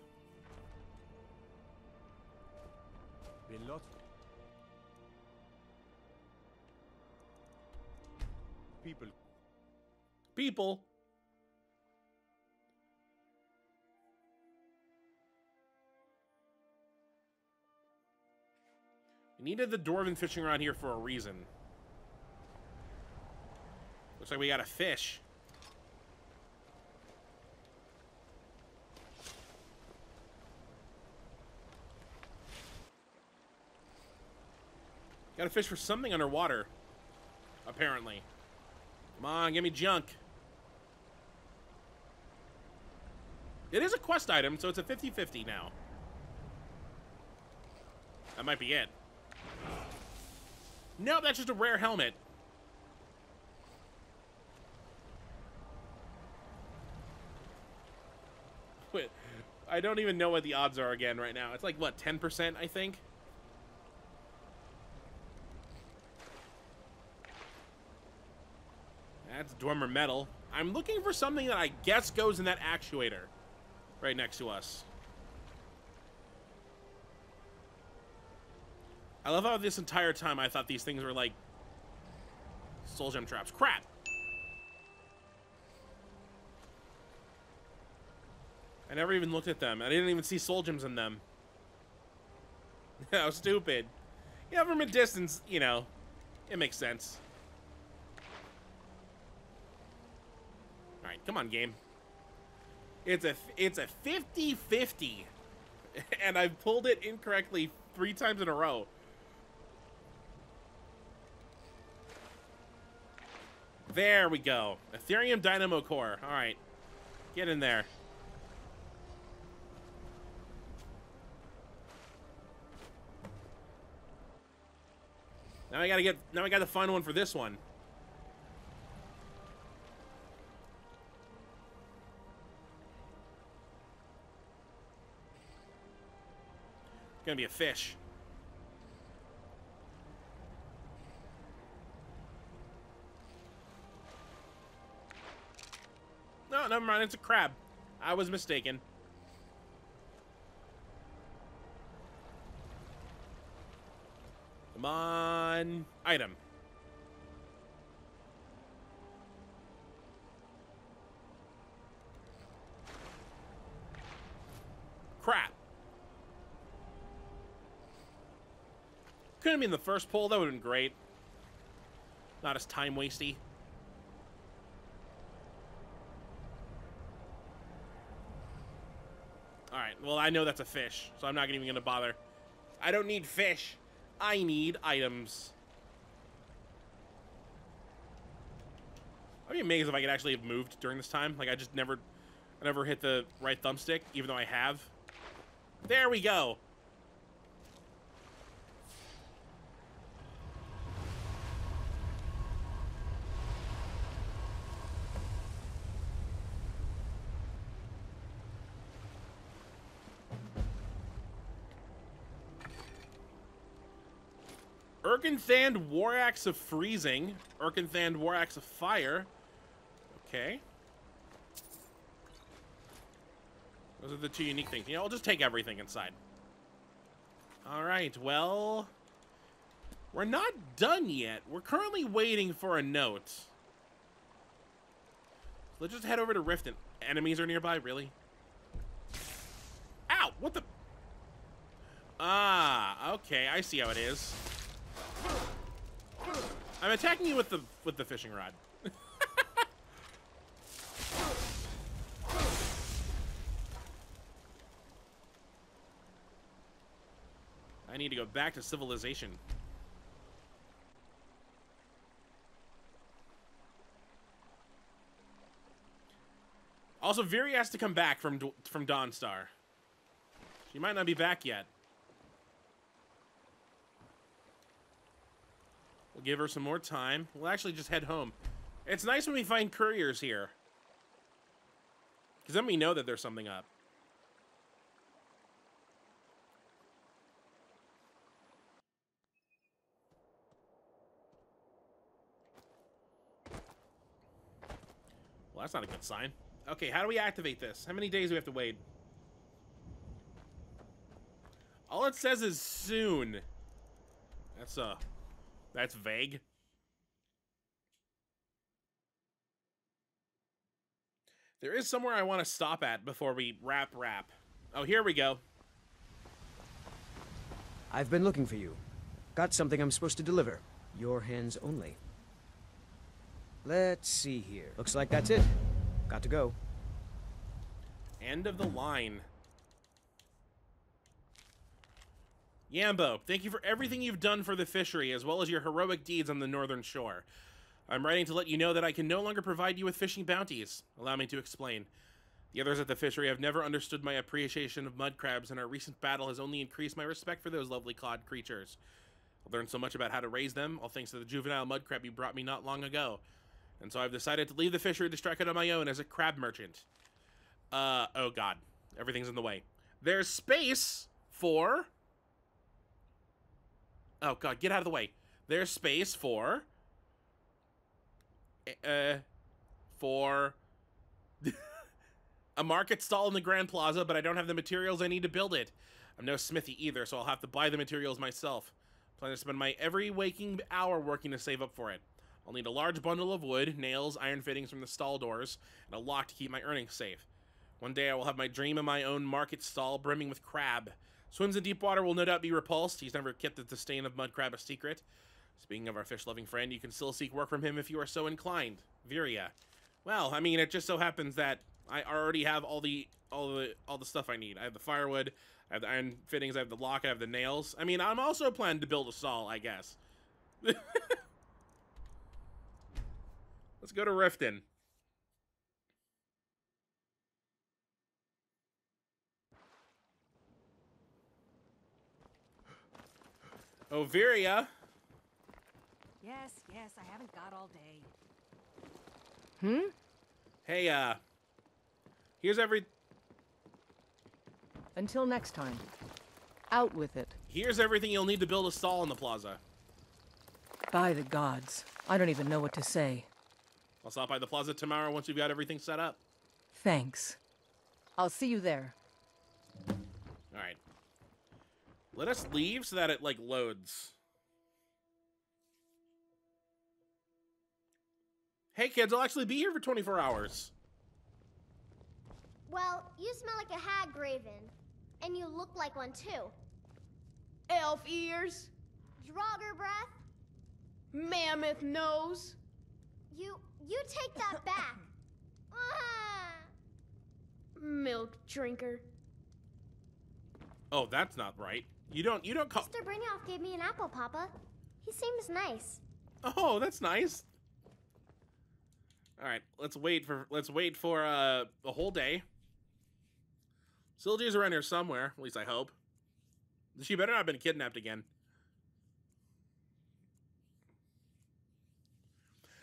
People. People. Needed the dwarven fishing around here for a reason. Looks like we got a fish. Got a fish for something underwater. Apparently. Come on, give me junk. It is a quest item, so it's a 50-50 now. That might be it. No, that's just a rare helmet. Wait, I don't even know what the odds are again right now. It's like, what, 10%, I think? That's Dwemer Metal. I'm looking for something that I guess goes in that actuator right next to us. I love how this entire time I thought these things were like soul gem traps. Crap! I never even looked at them. I didn't even see soul gems in them. How stupid. Yeah, from a distance, you know, it makes sense. All right, come on, game. It's a it's a 50-50, and I've pulled it incorrectly three times in a row. There we go. Aetherium Dynamo Core. All right, get in there. Now I gotta get. Now I gotta find one for this one. Gonna be a fish. No, never mind. It's a crab. I was mistaken. Come on. Item. Crap. Couldn't have been the first pull. That would have been great. Not as time wasty. Alright, well, I know that's a fish, so I'm not even going to bother. I don't need fish. I need items. I'd be amazed if I could actually have moved during this time. Like, I just never, I never hit the right thumbstick, even though I have. There we go. Urkenthand War Axe of Freezing. Urkenthand War Axe of Fire. Okay. Those are the two unique things. You know, I'll just take everything inside. All right, well... We're not done yet. We're currently waiting for a note. So Let's just head over to Riften. Enemies are nearby, really? Ow! What the... Ah, okay. I see how it is. I'm attacking you with the with the fishing rod. I need to go back to civilization. Also, Viri has to come back from from Dawnstar. She might not be back yet. We'll give her some more time. We'll actually just head home. It's nice when we find couriers here. Because then we know that there's something up. Well, that's not a good sign. Okay, how do we activate this? How many days do we have to wait? All it says is soon. That's, uh, that's vague. There is somewhere I want to stop at before we wrap wrap. Oh, here we go. I've been looking for you. Got something I'm supposed to deliver. Your hands only. Let's see here. Looks like that's it. Got to go. End of the line. Yambo, thank you for everything you've done for the fishery, as well as your heroic deeds on the northern shore. I'm writing to let you know that I can no longer provide you with fishing bounties. Allow me to explain. The others at the fishery have never understood my appreciation of mud crabs, and our recent battle has only increased my respect for those lovely cod creatures. I've learned so much about how to raise them, all thanks to the juvenile mud crab you brought me not long ago. And so I've decided to leave the fishery to strike out on my own as a crab merchant. Uh, oh god. Everything's in the way. There's space for... Oh god, get out of the way. There's space for... Uh, for... a market stall in the Grand Plaza, but I don't have the materials I need to build it. I'm no smithy either, so I'll have to buy the materials myself. Plan to spend my every waking hour working to save up for it. I'll need a large bundle of wood, nails, iron fittings from the stall doors, and a lock to keep my earnings safe. One day I will have my dream of my own market stall brimming with crab. Swims in deep water will no doubt be repulsed. He's never kept the disdain of mud crab a secret. Speaking of our fish-loving friend, you can still seek work from him if you are so inclined. Viriya. Well, I mean, it just so happens that I already have all the all the all the stuff I need. I have the firewood, I have the iron fittings, I have the lock, I have the nails. I mean, I'm also planning to build a saw, I guess. Let's go to Riften. Oviria. Yes, yes, I haven't got all day. Hmm? Hey, uh, here's every Until next time. Out with it. here's everything you'll need to build a stall in the plaza. By the gods. I don't even know what to say. I'll stop by the plaza tomorrow once we've got everything set up. Thanks. I'll see you there. All right. Let us leave so that it like loads. Hey kids, I'll actually be here for 24 hours. Well, you smell like a hag raven. And you look like one too. Elf ears, Draugr breath. mammoth nose. You you take that back. Ah. Milk drinker. Oh, that's not right. You don't you don't call Mr. Brynjolf gave me an apple, Papa. He seems nice. Oh, that's nice. All right, let's wait for let's wait for uh a whole day. Sylgja's around here somewhere, at least I hope. She better not have been kidnapped again.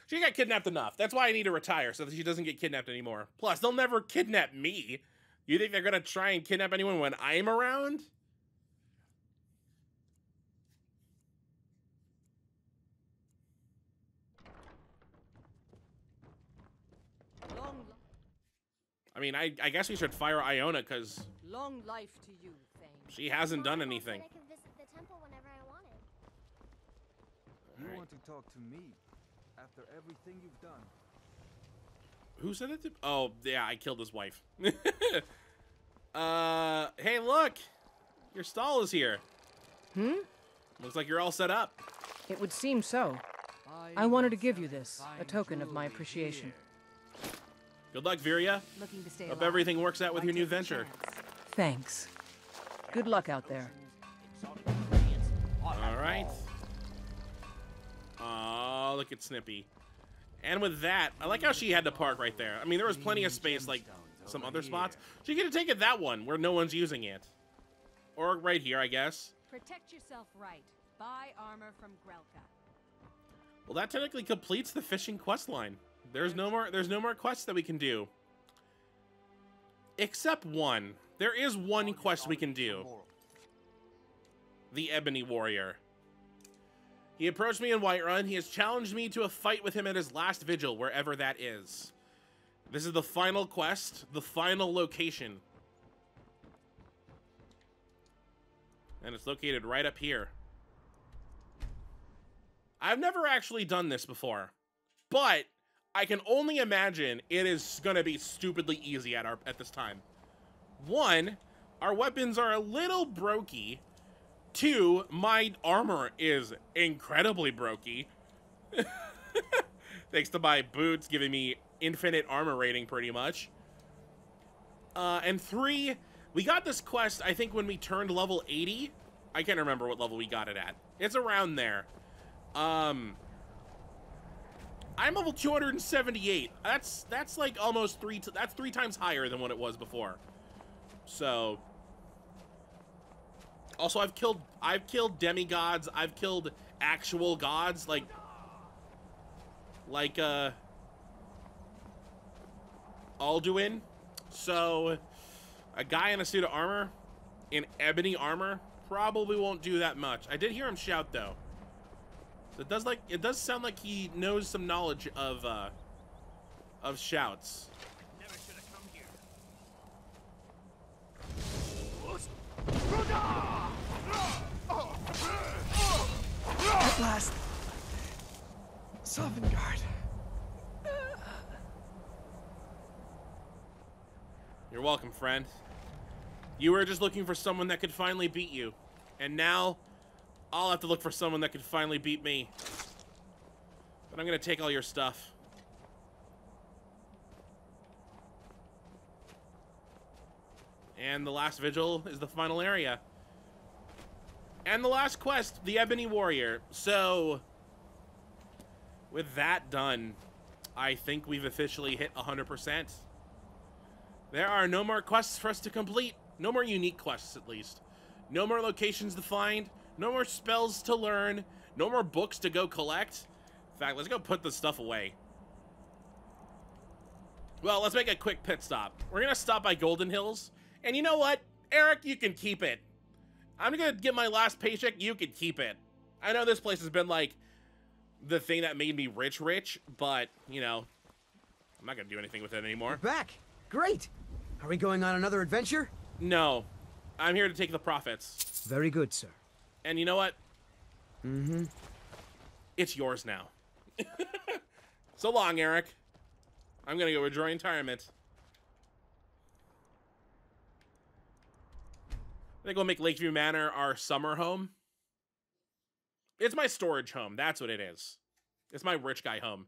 She got kidnapped enough. That's why I need to retire so that she doesn't get kidnapped anymore. Plus, they'll never kidnap me. You think they're gonna try and kidnap anyone when I'm around? I mean, I, I guess we should fire Iona because long life to you, Thane. she hasn't done anything. I can visit the temple whenever I wanted. You Alright. want to talk to me after everything you've done. Who said it? To... Oh, yeah, I killed his wife. uh, hey, look, your stall is here. Hmm? Looks like you're all set up. It would seem so. I wanted to give you this, a token of my appreciation. Good luck, Viriya. Looking to stay Hope alive. everything works out with Why your new venture. chance? Thanks. Good luck out there. All right. Oh, look at Snippy. And with that, I like how she had to park right there. I mean, there was plenty of space like some other spots. She could have taken that one where no one's using it. Or right here, I guess. Protect yourself right. Buy armor from Grelka. Well, that technically completes the fishing quest line. There's no more there's no more quests that we can do. Except one. There is one quest we can do. The Ebony Warrior. He approached me in Whiterun. He has challenged me to a fight with him at his last vigil, wherever that is. This is the final quest, the final location. And it's located right up here. I've never actually done this before, but I can only imagine it is going to be stupidly easy at our at this time. One, our weapons are a little brokey. Two, my armor is incredibly brokey. Thanks to my boots giving me infinite armor rating pretty much. Uh, and three, we got this quest, I think, when we turned level 80. I can't remember what level we got it at. It's around there. Um, I'm level 278. That's that's like almost three. That's three times higher than what it was before. So, also I've killed I've killed demigods. I've killed actual gods like like uh Alduin. So, a guy in a suit of armor, in ebony armor, probably won't do that much. I did hear him shout though. So it does like it does sound like he knows some knowledge of uh of shouts. At last. Sovngarde. You're welcome, friend. You were just looking for someone that could finally beat you. And now, I'll have to look for someone that could finally beat me. But I'm gonna take all your stuff. And the last vigil is the final area. And the last quest, the Ebony Warrior. So, with that done, I think we've officially hit 100%. There are no more quests for us to complete. No more unique quests, at least. No more locations to find. No more spells to learn. No more books to go collect. In fact, let's go put this stuff away. Well, let's make a quick pit stop. We're going to stop by Golden Hills. And you know what? Eric, you can keep it. I'm going to get my last paycheck. You can keep it. I know this place has been like the thing that made me rich rich, but, you know, I'm not going to do anything with it anymore. Back! Great! Are we going on another adventure? No. I'm here to take the profits. Very good, sir. And you know what? Mm-hmm. It's yours now. so long, Eric. I'm gonna go enjoy retirement. I think we'll make Lakeview Manor our summer home. It's my storage home. That's what it is. It's my rich guy home.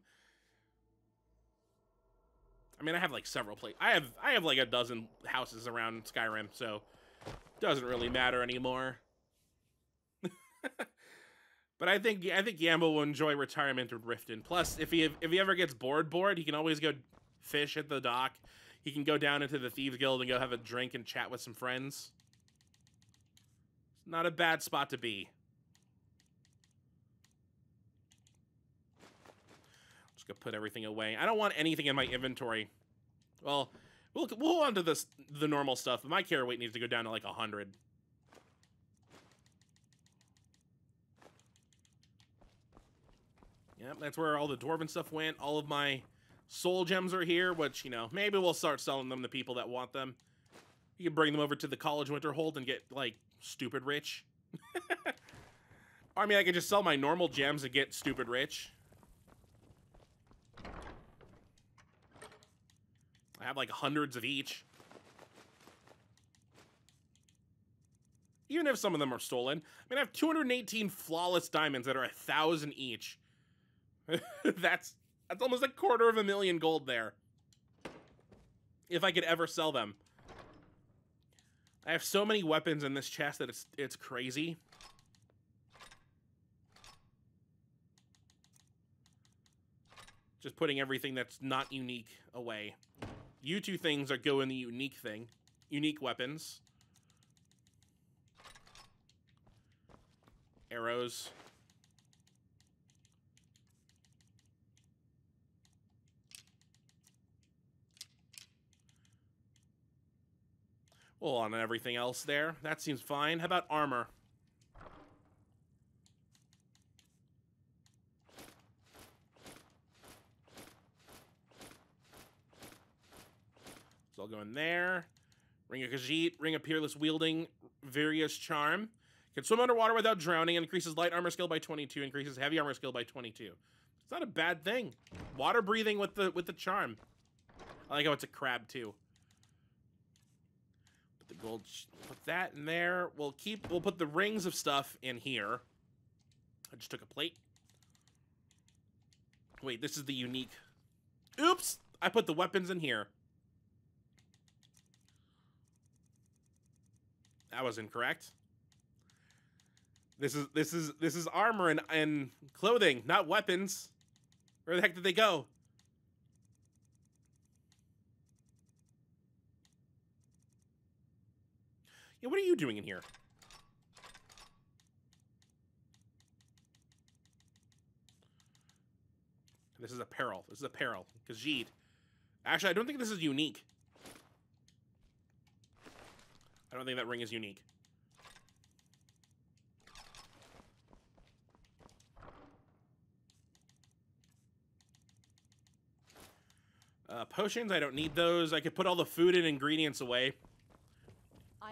I mean, I have like several places. I have I have like a dozen houses around Skyrim, so doesn't really matter anymore. but I think I think Yambo will enjoy retirement with Riften. Plus, if he if he ever gets bored, bored, he can always go fish at the dock. He can go down into the Thieves Guild and go have a drink and chat with some friends. It's not a bad spot to be. Just gonna put everything away. I don't want anything in my inventory. Well, we'll we'll hold on to this the normal stuff. My carry weight needs to go down to like a hundred. Yep, that's where all the dwarven stuff went. All of my soul gems are here, which, you know, maybe we'll start selling them to people that want them. You can bring them over to the college winterhold and get, like, stupid rich. I mean, I could just sell my normal gems and get stupid rich. I have, like, hundreds of each. Even if some of them are stolen. I mean, I have 218 flawless diamonds that are a thousand each. that's that's almost a quarter of a million gold there. If I could ever sell them. I have so many weapons in this chest that it's it's crazy. Just putting everything that's not unique away. You two things are go in the unique thing. Unique weapons. Arrows. Well, on everything else there. That seems fine. How about armor? So I'll go in there. Ring of Khajiit, Ring of Peerless Wielding, Viriya's Charm. Can swim underwater without drowning, increases light armor skill by 22, increases heavy armor skill by 22. It's not a bad thing. Water breathing with the with the charm. I like how it's a crab too. Put the gold, put that in there. We'll keep, we'll put the rings of stuff in here. I just took a plate. Wait, this is the unique. Oops! I put the weapons in here. That was incorrect. This is this is this is armor and, and clothing, not weapons. Where the heck did they go? Yeah, what are you doing in here? This is apparel. This is apparel. Khajiit. Actually, I don't think this is unique. I don't think that ring is unique. Uh, potions, I don't need those. I could put all the food and ingredients away.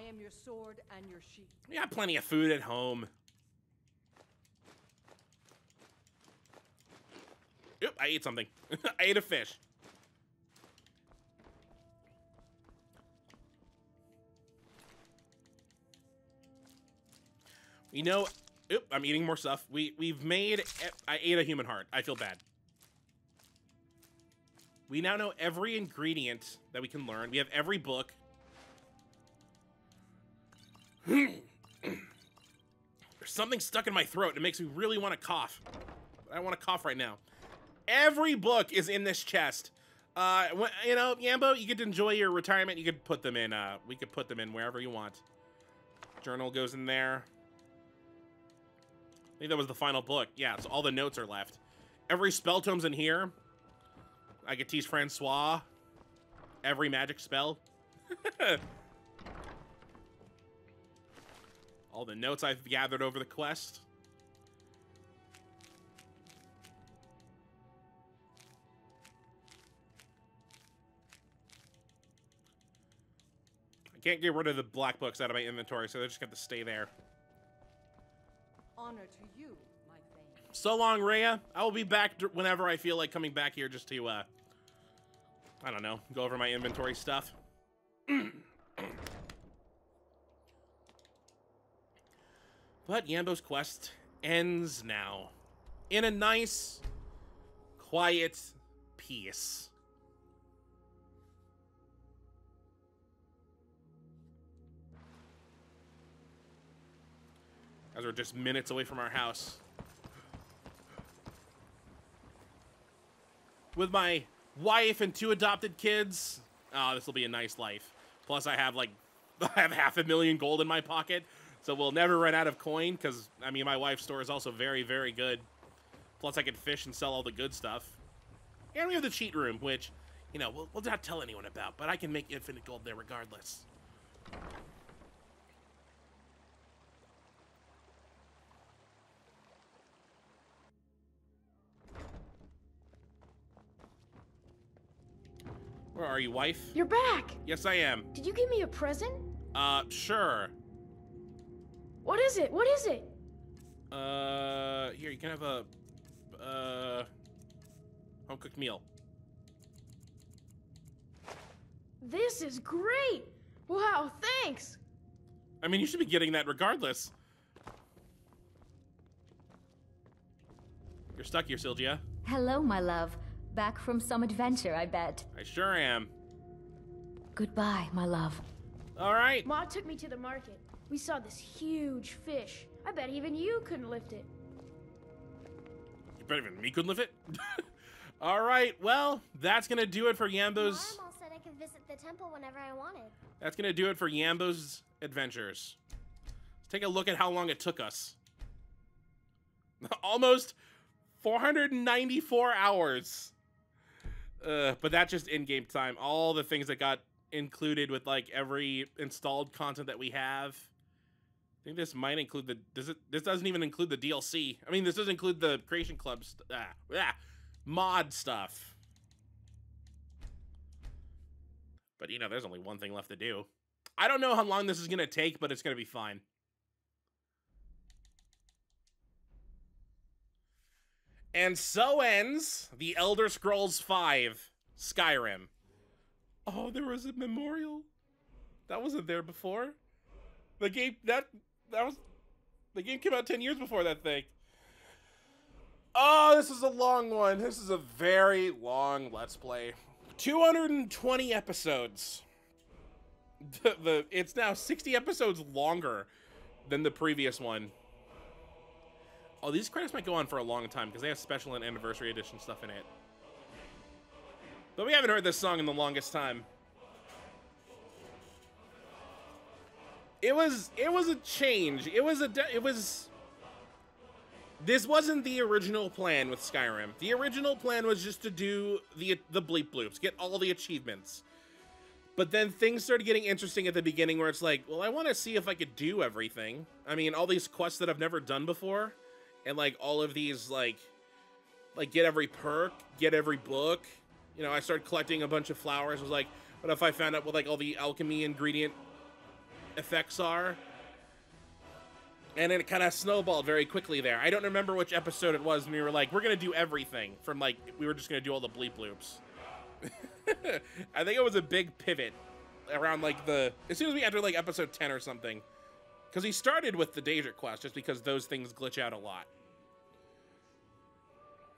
I am your sword and your sheep. We got plenty of food at home. Oop, I ate something. I ate a fish. You know, oop, I'm eating more stuff. We we've made I ate a human heart. I feel bad. We now know every ingredient that we can learn. We have every book. There's something stuck in my throat. It makes me really want to cough. I want to cough right now. Every book is in this chest. Uh, you know, Yambo, you could enjoy your retirement. You could put them in. Uh, we could put them in wherever you want. Journal goes in there. I think that was the final book. Yeah, so all the notes are left. Every spell tome's in here. I could teach Francois every magic spell. all the notes I've gathered over the quest. I can't get rid of the black books out of my inventory, so they're just to stay there. Honor to you, my Thane. So long, Rhea. I will be back whenever I feel like coming back here just to, uh, I don't know, go over my inventory stuff. but Yambo's quest ends now. In a nice, quiet peace. As we're just minutes away from our house. With my wife and two adopted kids. Ah, oh, this will be a nice life. Plus, I have like, I have half a million gold in my pocket. So we'll never run out of coin because, I mean, my wife's store is also very, very good. Plus, I can fish and sell all the good stuff. And we have the cheat room, which, you know, we'll, we'll not tell anyone about, but I can make infinite gold there regardless. Where are you, wife? You're back! Yes, I am. Did you give me a present? Uh, sure. What is it? What is it? Uh, here, you can have a, uh, home-cooked meal. This is great! Wow, thanks! I mean, you should be getting that regardless. You're stuck here, Sylgja. Hello, my love. Back from some adventure, I bet. I sure am. Goodbye, my love. All right. Ma took me to the market. We saw this huge fish. I bet even you couldn't lift it. You bet even me couldn't lift it. All right. Well, that's gonna do it for Yambo's. Mom said I could visit the temple whenever I wanted. That's gonna do it for Yambo's adventures. Let's take a look at how long it took us. Almost 494 hours. Uh, but that's just in-game time. All the things that got included with like every installed content that we have. I think this might include the does it this doesn't even include the DLC. I mean, this doesn't include the Creation Club st- ah, ah, mod stuff. But you know, there's only one thing left to do. I don't know how long this is going to take, but it's going to be fine. And so ends The Elder Scrolls V Skyrim. Oh, there was a memorial. That wasn't there before. The game that that was the game came out 10 years before that thing. Oh, this is a long one. This is a very long let's play. 220 episodes. The, the it's now 60 episodes longer than the previous one. Oh, these credits might go on for a long time because they have special and anniversary edition stuff in it. But we haven't heard this song in the longest time. It was it was a change. It was a it was this wasn't the original plan with Skyrim. The original plan was just to do the the bleep bloops, get all the achievements. But then things started getting interesting at the beginning where it's like, well, I want to see if I could do everything. I mean, all these quests that I've never done before and like all of these like like get every perk, get every book. You know, I started collecting a bunch of flowers. I was like, what if I found out what like all the alchemy ingredient effects are? And it kind of snowballed very quickly there. I don't remember which episode it was when we were like, we're gonna do everything from like we were just gonna do all the bleep loops. I think it was a big pivot around like the as soon as we entered like episode 10 or something. Because he started with the Daedric quest just because those things glitch out a lot.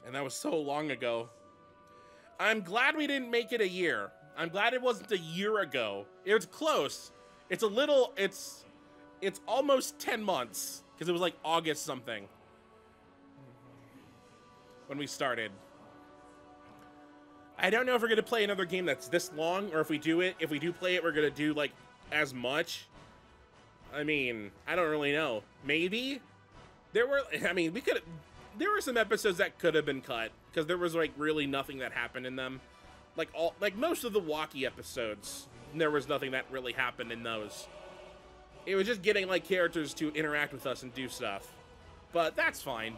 And that was so long ago. I'm glad we didn't make it a year. I'm glad it wasn't a year ago. It was close. It's a little, it's, it's almost 10 months because it was like August something when we started. I don't know if we're going to play another game that's this long or if we do it, if we do play it, we're going to do like as much. I mean, I don't really know. Maybe there were, I mean, we could, there were some episodes that could have been cut because there was like really nothing that happened in them. Like all, like most of the walkie episodes, there was nothing that really happened in those. It was just getting like characters to interact with us and do stuff. But that's fine.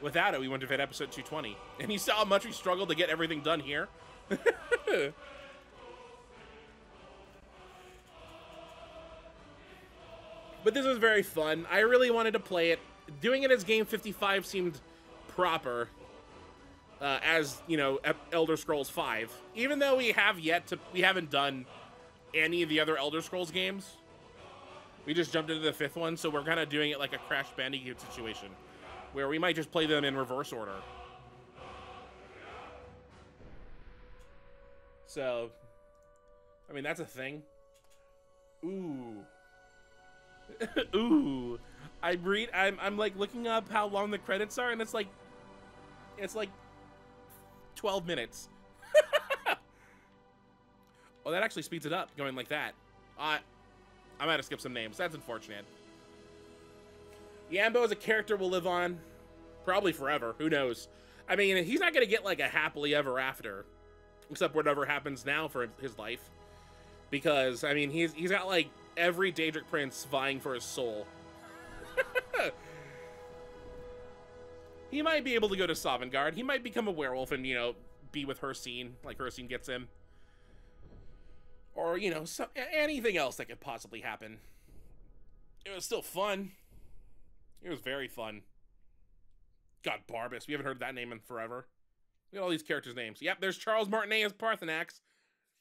Without it, we wouldn't have hit episode 220. And you saw how much we struggled to get everything done here. but this was very fun. I really wanted to play it. Doing it as Game 55 seemed proper. Uh, as, you know, Elder Scrolls 5. Even though we have yet to... We haven't done any of the other Elder Scrolls games. We just jumped into the fifth one, so we're kind of doing it like a Crash Bandicoot situation. Where we might just play them in reverse order. So... I mean, that's a thing. Ooh. Ooh, I read. I'm I'm like looking up how long the credits are, and it's like, it's like, twelve minutes. oh, that actually speeds it up, going like that. I, I might have skipped some names. That's unfortunate. Yambo as a character will live on, probably forever. Who knows? I mean, he's not gonna get like a happily ever after, except whatever happens now for his life, because I mean he's he's got like every Daedric prince vying for his soul. he might be able to go to Sovngarde. He might become a werewolf and, you know, be with Hircine, like Hircine gets him. Or, you know, so, anything else that could possibly happen. It was still fun. It was very fun. God, Barbas. We haven't heard that name in forever. Look at all these characters' names. Yep, there's Charles Martinet as Paarthurnax.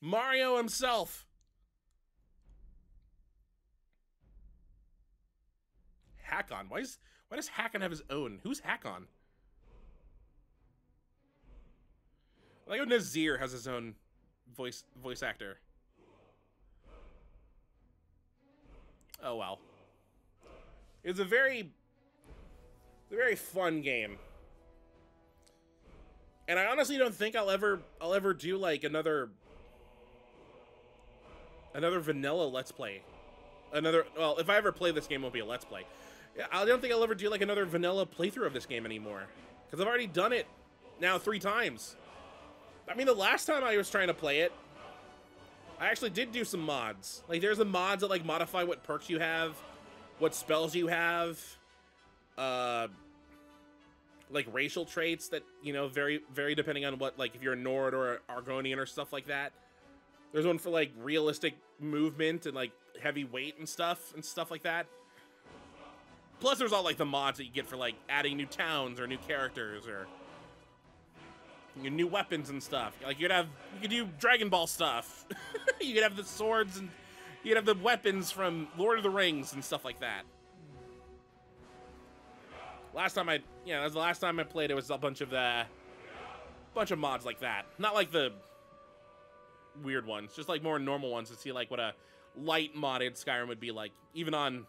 Mario himself. Hakon. Why is why does Hakon have his own? Who's Hakon? I like Nazir has his own voice voice actor. Oh well. It's a very It's a very fun game. And I honestly don't think I'll ever I'll ever do like another another vanilla let's play. Another well, if I ever play this game, it won't be a let's play. I don't think I'll ever do like another vanilla playthrough of this game anymore. Because I've already done it now three times. I mean, the last time I was trying to play it, I actually did do some mods. Like, there's the mods that, like, modify what perks you have, what spells you have, uh, like, racial traits that, you know, vary, vary depending on what, like, if you're a Nord or Argonian or stuff like that. There's one for, like, realistic movement and, like, heavy weight and stuff, and stuff like that. Plus, there's all, like, the mods that you get for, like, adding new towns or new characters or new weapons and stuff. Like, you could have, you could do Dragon Ball stuff. you could have the swords and you could have the weapons from Lord of the Rings and stuff like that. Last time I, yeah, that was the last time I played. It was a bunch of the, bunch of mods like that. Not like the weird ones, just like more normal ones to see like what a light modded Skyrim would be like, even on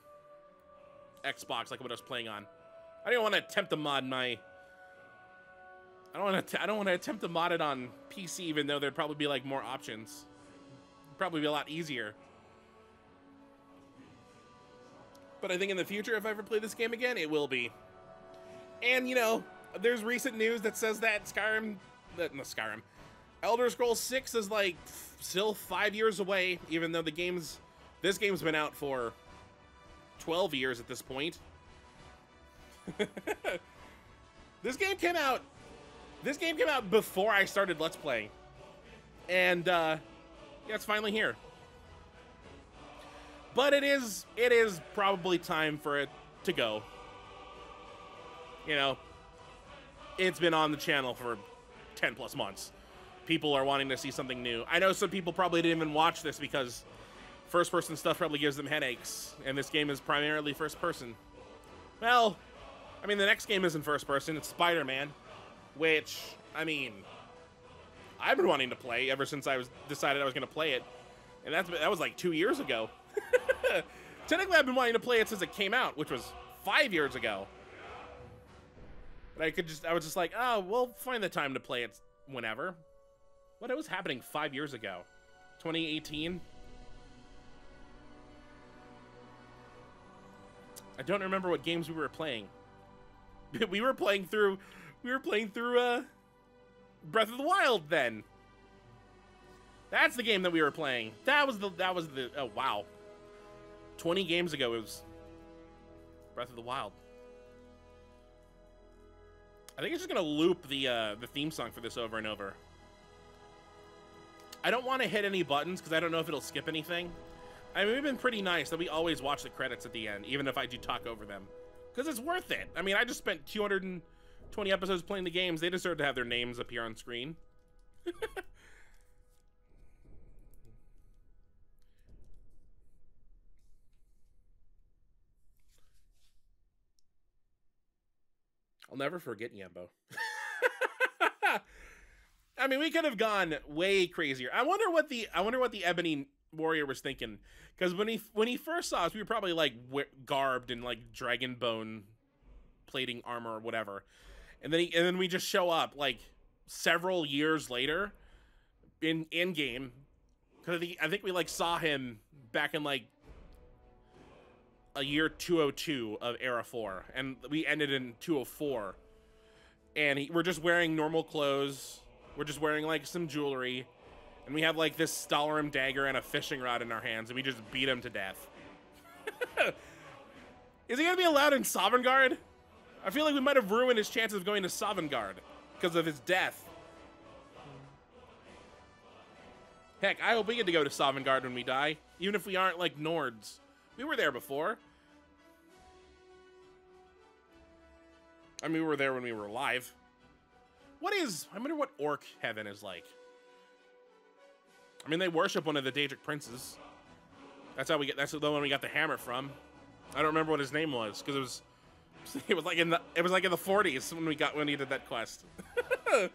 Xbox, like what I was playing on. I didn't want to attempt to mod my. I don't want to. I don't want to attempt to mod it on PC, even though there'd probably be like more options. Probably be a lot easier. But I think in the future, if I ever play this game again, it will be. And you know, there's recent news that says that Skyrim, that no Skyrim, Elder Scrolls 6 is like still five years away, even though the game's this game's been out for 12 years at this point. this game came out this game came out before I started Let's Play. And uh yeah, it's finally here. But it is it is probably time for it to go. You know, it's been on the channel for 10 plus months. People are wanting to see something new. I know some people probably didn't even watch this because first person stuff probably gives them headaches, and this game is primarily first person. Well, I mean, the next game isn't first person, it's Spider Man, which, I mean, I've been wanting to play ever since I was decided I was going to play it, and that's, that was like two years ago. Technically, I've been wanting to play it since it came out, which was five years ago. But I could just, I was just like, oh, we'll find the time to play it whenever. What it was happening five years ago? 2018? I don't remember what games we were playing. we were playing through, we were playing through, uh, Breath of the Wild then. That's the game that we were playing. That was the, that was the, oh wow. 20 games ago it was Breath of the Wild. I think it's just gonna loop the uh, the theme song for this over and over. I don't want to hit any buttons because I don't know if it'll skip anything. I mean, we've been pretty nice that we always watch the credits at the end, even if I do talk over them, because it's worth it. I mean, I just spent 220 episodes playing the games; they deserve to have their names appear on screen. I'll never forget Yambo. I mean, we could have gone way crazier. I wonder what the I wonder what the Ebony Warrior was thinking because when he when he first saw us, we were probably like garbed in like dragon bone plating armor or whatever, and then he, and then we just show up like several years later in in game because I think we like saw him back in like a year 202 of Era 4, and we ended in 204. And he, we're just wearing normal clothes. We're just wearing like some jewelry, and we have like this Stalrim dagger and a fishing rod in our hands, and we just beat him to death. Is he gonna be allowed in Sovngarde? I feel like we might have ruined his chances of going to Sovngarde because of his death. Heck, I hope we get to go to Sovngarde when we die, even if we aren't like Nords. We were there before. I mean, we were there when we were alive. What is... I wonder what Orc heaven is like. I mean, they worship one of the Daedric princes. That's how we get... That's the one we got the hammer from. I don't remember what his name was, because it was... It was like in the it was like in the 40s when we got when we did that quest.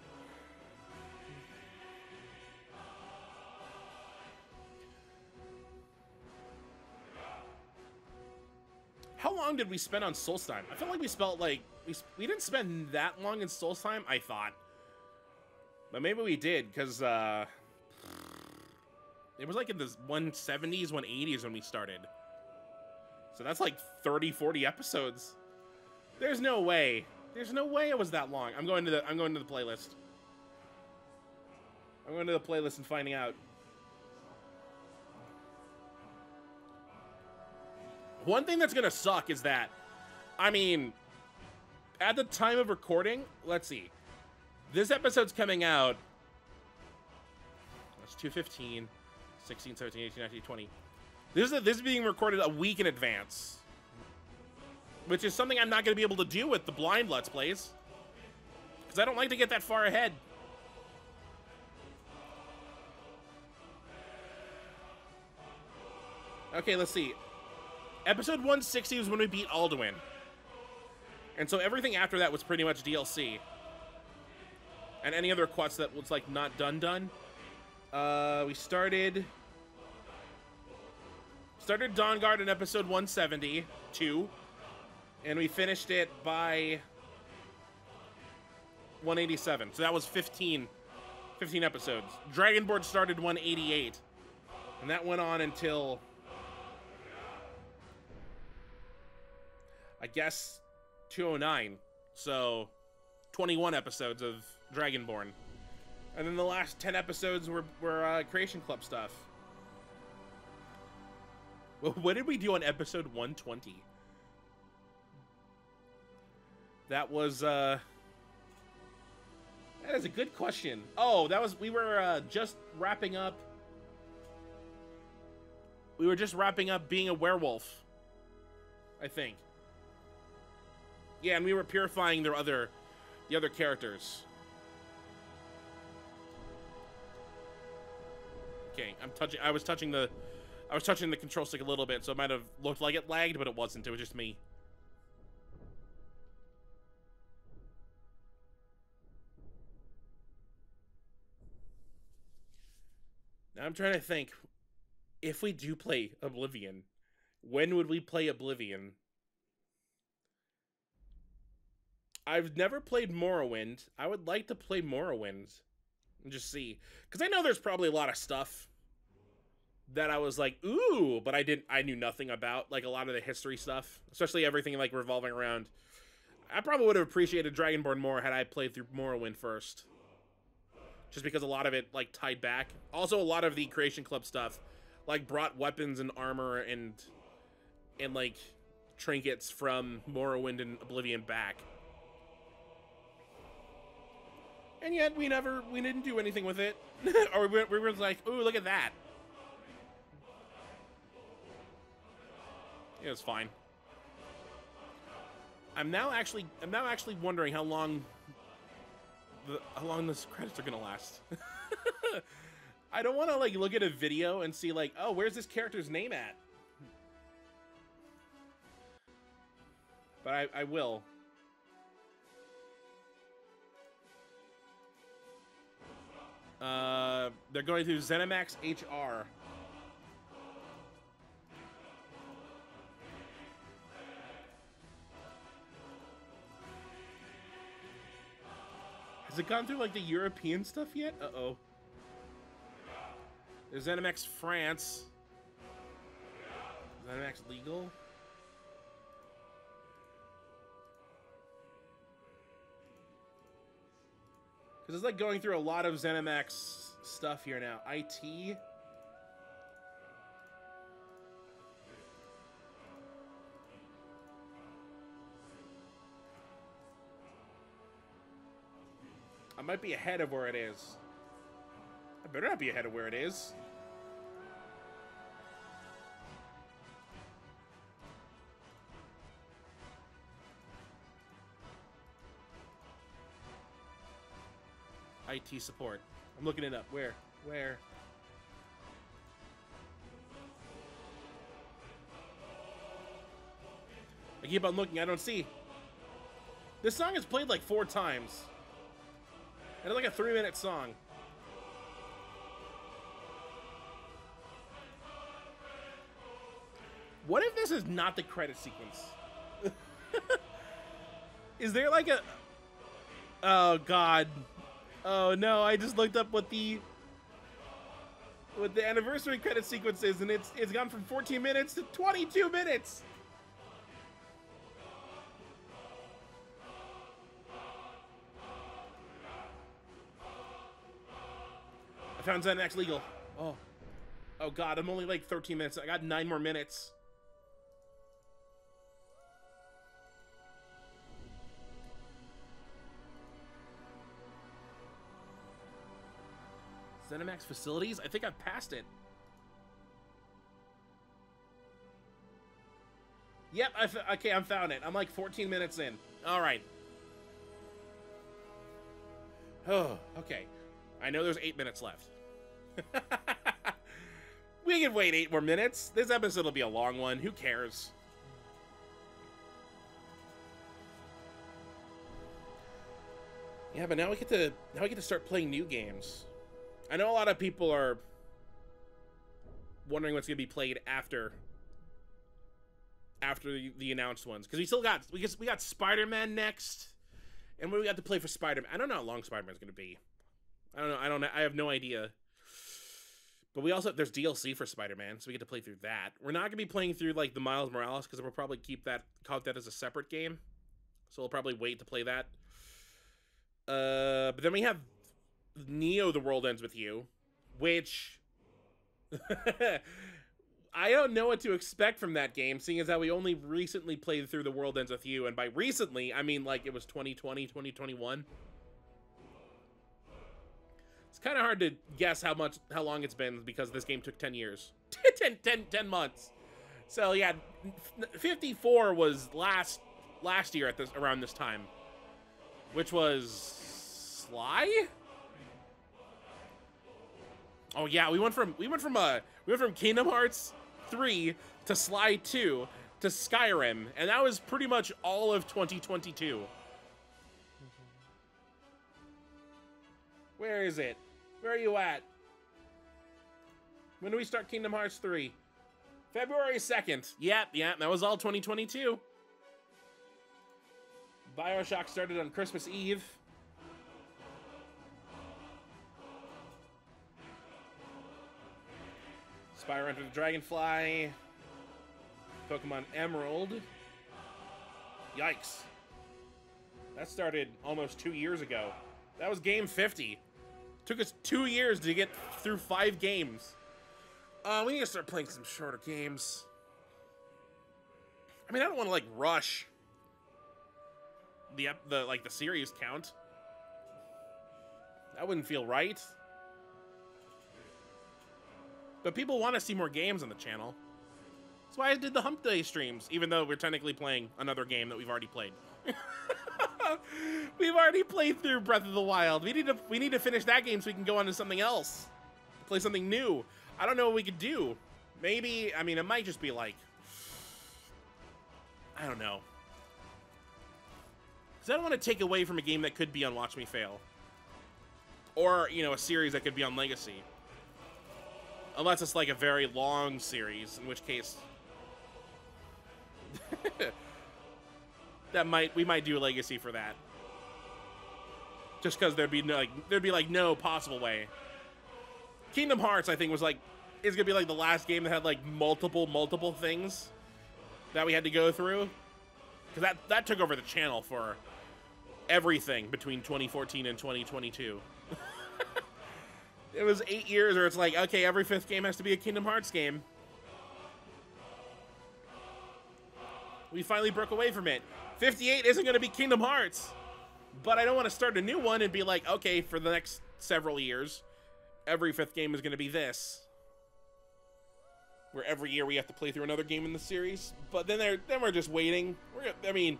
How long did we spend on Solstheim? I felt like we spent like we we didn't spend that long in Solstheim. I thought, but maybe we did because uh, it was like in the 170s, 180s when we started. So that's like 30, 40 episodes. There's no way. There's no way it was that long. I'm going to the I'm going to the playlist. I'm going to the playlist and finding out. One thing that's gonna suck is that, I mean, at the time of recording, let's see, this episode's coming out. That's 215, 16, 17, 18, 19, 20. This is, this is being recorded a week in advance. Which is something I'm not going to be able to do with the blind Let's Plays. Because I don't like to get that far ahead. Okay, let's see. Episode 160 was when we beat Alduin. And so everything after that was pretty much DLC. And any other quests that was like not done done. Uh, we started started Dawnguard in episode 172, and we finished it by 187. So that was 15, 15 episodes. Dragonborn started 188, and that went on until I guess 209. So 21 episodes of Dragonborn. And then the last 10 episodes were, were uh, Creation Club stuff. Well what did we do on episode 120? That was, uh... That is a good question. Oh, that was, we were uh, just wrapping up... We were just wrapping up being a werewolf. I think. Yeah, and we were purifying their other, the other characters. Okay, I'm touching. I was touching the, I was touching the control stick a little bit, so it might have looked like it lagged, but it wasn't. It was just me. I'm trying to think, if we do play Oblivion, when would we play Oblivion? I've never played Morrowind. I would like to play Morrowind and just see, because I know there's probably a lot of stuff that I was like, ooh, but I didn't. I knew nothing about like a lot of the history stuff, especially everything like revolving around. I probably would have appreciated Dragonborn more had I played through Morrowind first, just because a lot of it like tied back. Also, a lot of the Creation Club stuff like brought weapons and armor and and like trinkets from Morrowind and Oblivion back. and yet we never we didn't do anything with it or we, we were like ooh look at that it was fine i'm now actually i'm now actually wondering how long the how long this credits are gonna last. I don't want to like look at a video and see like oh where's this character's name at? But i, I will. Uh, they're going through ZeniMax HR. Has it gone through like the European stuff yet? Uh-oh. There's ZeniMax France. Is ZeniMax legal? Because it's like going through a lot of ZeniMax stuff here now. IT. I might be ahead of where it is. I better not be ahead of where it is. IT support. I'm looking it up. Where? Where? I keep on looking. I don't see. This song is played like four times. It's like a three minute song. What if this is not the credit sequence? is there like a... Oh, God. Oh, no, I just looked up what the... What the anniversary credit sequence is, and it's it's gone from 14 minutes to 22 minutes! I found ZeniMax legal. Oh. Oh god, I'm only like 13 minutes. I got nine more minutes. ZeniMax facilities? I think I've passed it. Yep, I f okay, I found it. I'm like 14 minutes in. All right. Oh, okay. I know there's eight minutes left. we can wait eight more minutes. This episode will be a long one. Who cares? Yeah, but now we get to now we get to start playing new games. I know a lot of people are wondering what's gonna be played after after the, the announced ones because we still got we guess we got Spider-Man next, and what we got to play for Spider-Man. I don't know how long Spider-Man's gonna be. I don't know. I don't. I have no idea. But we also there's DLC for Spider-Man, so we get to play through that. We're not gonna be playing through like the Miles Morales because we'll probably keep that count that as a separate game. So we'll probably wait to play that. Uh, but then we have Neo: The World Ends with You, which I don't know what to expect from that game, seeing as how we only recently played through The World Ends with You, and by recently I mean like it was 2020, 2021 kind of hard to guess how much how long it's been because this game took 10 years. 10, 10, 10 months. So yeah 54 was last last year at this around this time. Which was sly? Oh yeah we went from we went from uh we went from kingdom hearts 3 to sly 2 to skyrim and that was pretty much all of 2022 where is it where are you at? When do we start Kingdom Hearts 3? February 2nd. Yep, yeah, that was all 2022. Bioshock started on Christmas Eve. Spyro Enter the Dragonfly. Pokemon Emerald. Yikes. That started almost two years ago. That was game 50. Took us two years to get through five games. Uh, we need to start playing some shorter games. I mean, I don't want to like rush the the like the series count. That wouldn't feel right. But people want to see more games on the channel. That's why I did the Hump Day streams, even though we're technically playing another game that we've already played. We've already played through Breath of the Wild. We need to we need to finish that game so we can go on to something else. Play something new. I don't know what we could do. Maybe, I mean, it might just be like I don't know. Cuz I don't want to take away from a game that could be on Watch Me Fail. Or, you know, a series that could be on Legacy. Unless it's like a very long series, in which case that might we might do a legacy for that. Just because there'd be no, like there'd be like no possible way. Kingdom Hearts, I think, was like is gonna be like the last game that had like multiple multiple things that we had to go through because that that took over the channel for everything between 2014 and 2022. it was eight years, or it's like okay, every fifth game has to be a Kingdom Hearts game. We finally broke away from it. 58 isn't going to be Kingdom Hearts. But I don't want to start a new one and be like, okay, for the next several years, every fifth game is going to be this. Where every year we have to play through another game in the series. But then they're, then we're just waiting. We're, I mean,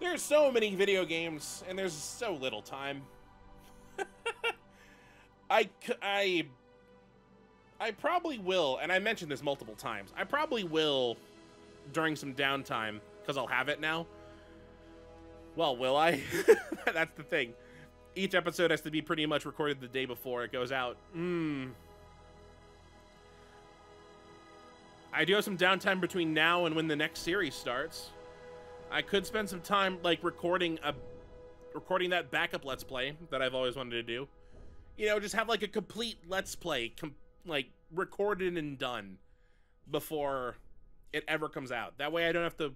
there's so many video games, and there's so little time. I, I, I probably will, and I mentioned this multiple times, I probably will, during some downtime, because I'll have it now, well, will I? That's the thing. Each episode has to be pretty much recorded the day before it goes out. Hmm. I do have some downtime between now and when the next series starts. I could spend some time like recording a recording that backup let's play that I've always wanted to do. You know, just have like a complete let's play com- like recorded and done before it ever comes out. That way I don't have to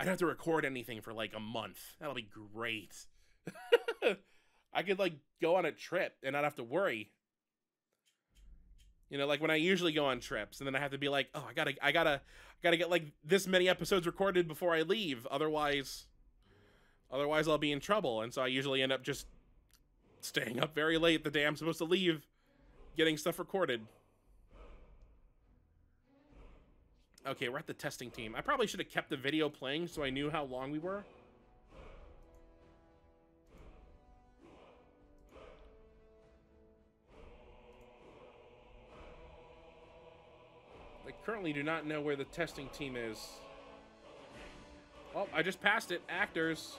I don't have to record anything for like a month. That'll be great. I could like go on a trip and not have to worry. You know, like when I usually go on trips and then I have to be like, "Oh, I got to I got to got to get like this many episodes recorded before I leave. Otherwise otherwise I'll be in trouble." And so I usually end up just staying up very late the day I'm supposed to leave getting stuff recorded. Okay, we're at the testing team. I probably should have kept the video playing so I knew how long we were. I currently do not know where the testing team is. Oh, I just passed it. Actors.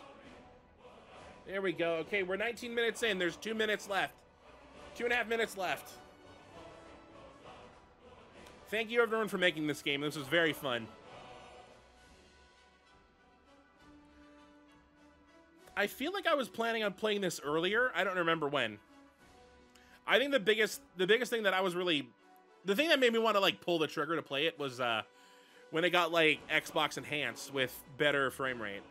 There we go. Okay, we're 19 minutes in. There's two minutes left. Two and a half minutes left. Thank you everyone for making this game. This was very fun. I feel like I was planning on playing this earlier. I don't remember when. I think the biggest the biggest thing that I was really the thing that made me want to like pull the trigger to play it was uh when it got like Xbox enhanced with better frame rate.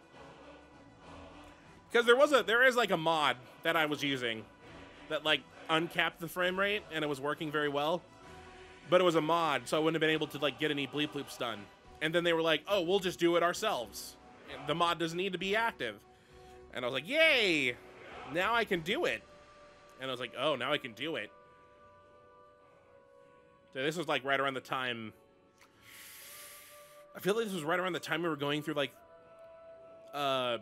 Because there was a there is like a mod that I was using that like uncapped the frame rate and it was working very well. But it was a mod, so I wouldn't have been able to like get any bleep loops done. And then they were like, "Oh, we'll just do it ourselves. The mod doesn't need to be active." And I was like, "Yay! Now I can do it." And I was like, "Oh, now I can do it." So this was like right around the time. I feel like this was right around the time we were going through like, uh,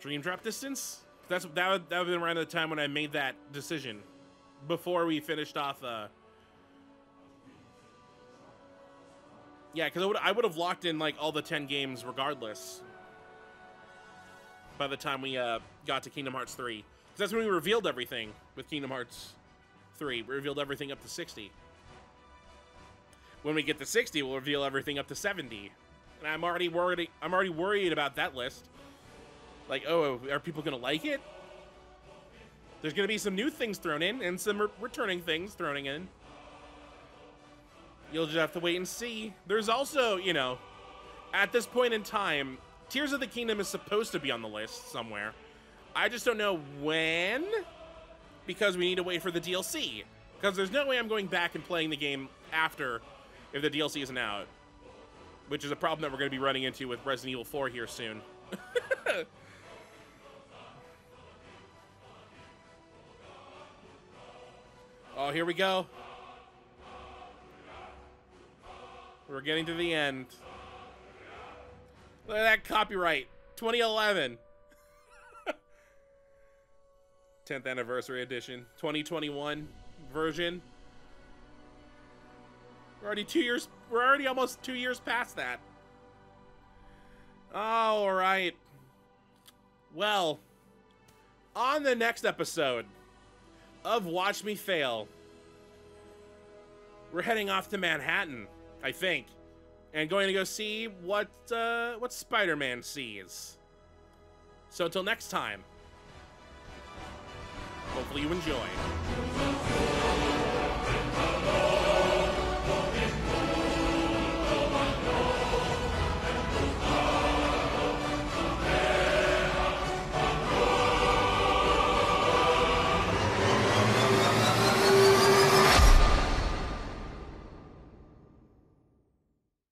Dream Drop Distance. That's that would, that would have been around the time when I made that decision, before we finished off. Uh, yeah, because I would I would have locked in like all the ten games regardless. By the time we uh, got to Kingdom Hearts three, because that's when we revealed everything with Kingdom Hearts three. We revealed everything up to sixty. When we get to sixty, we'll reveal everything up to seventy. And I'm already worried. I'm already worried about that list. Like, oh, are people gonna like it? There's gonna be some new things thrown in and some re returning things thrown in. You'll just have to wait and see. There's also, you know, at this point in time, Tears of the Kingdom is supposed to be on the list somewhere. I just don't know when, because we need to wait for the DLC. Because there's no way I'm going back and playing the game after if the DLC isn't out. Which is a problem that we're going to be running into with Resident Evil 4 here soon. oh, here we go. We're getting to the end. Look at that copyright. 2011. 10th anniversary edition. 2021 version. We're already two years, we're already almost two years past that. All right. Well, on the next episode of Watch Me Fail, we're heading off to Manhattan, I think, and going to go see what uh, what Spider-Man sees. So until next time, hopefully you enjoy.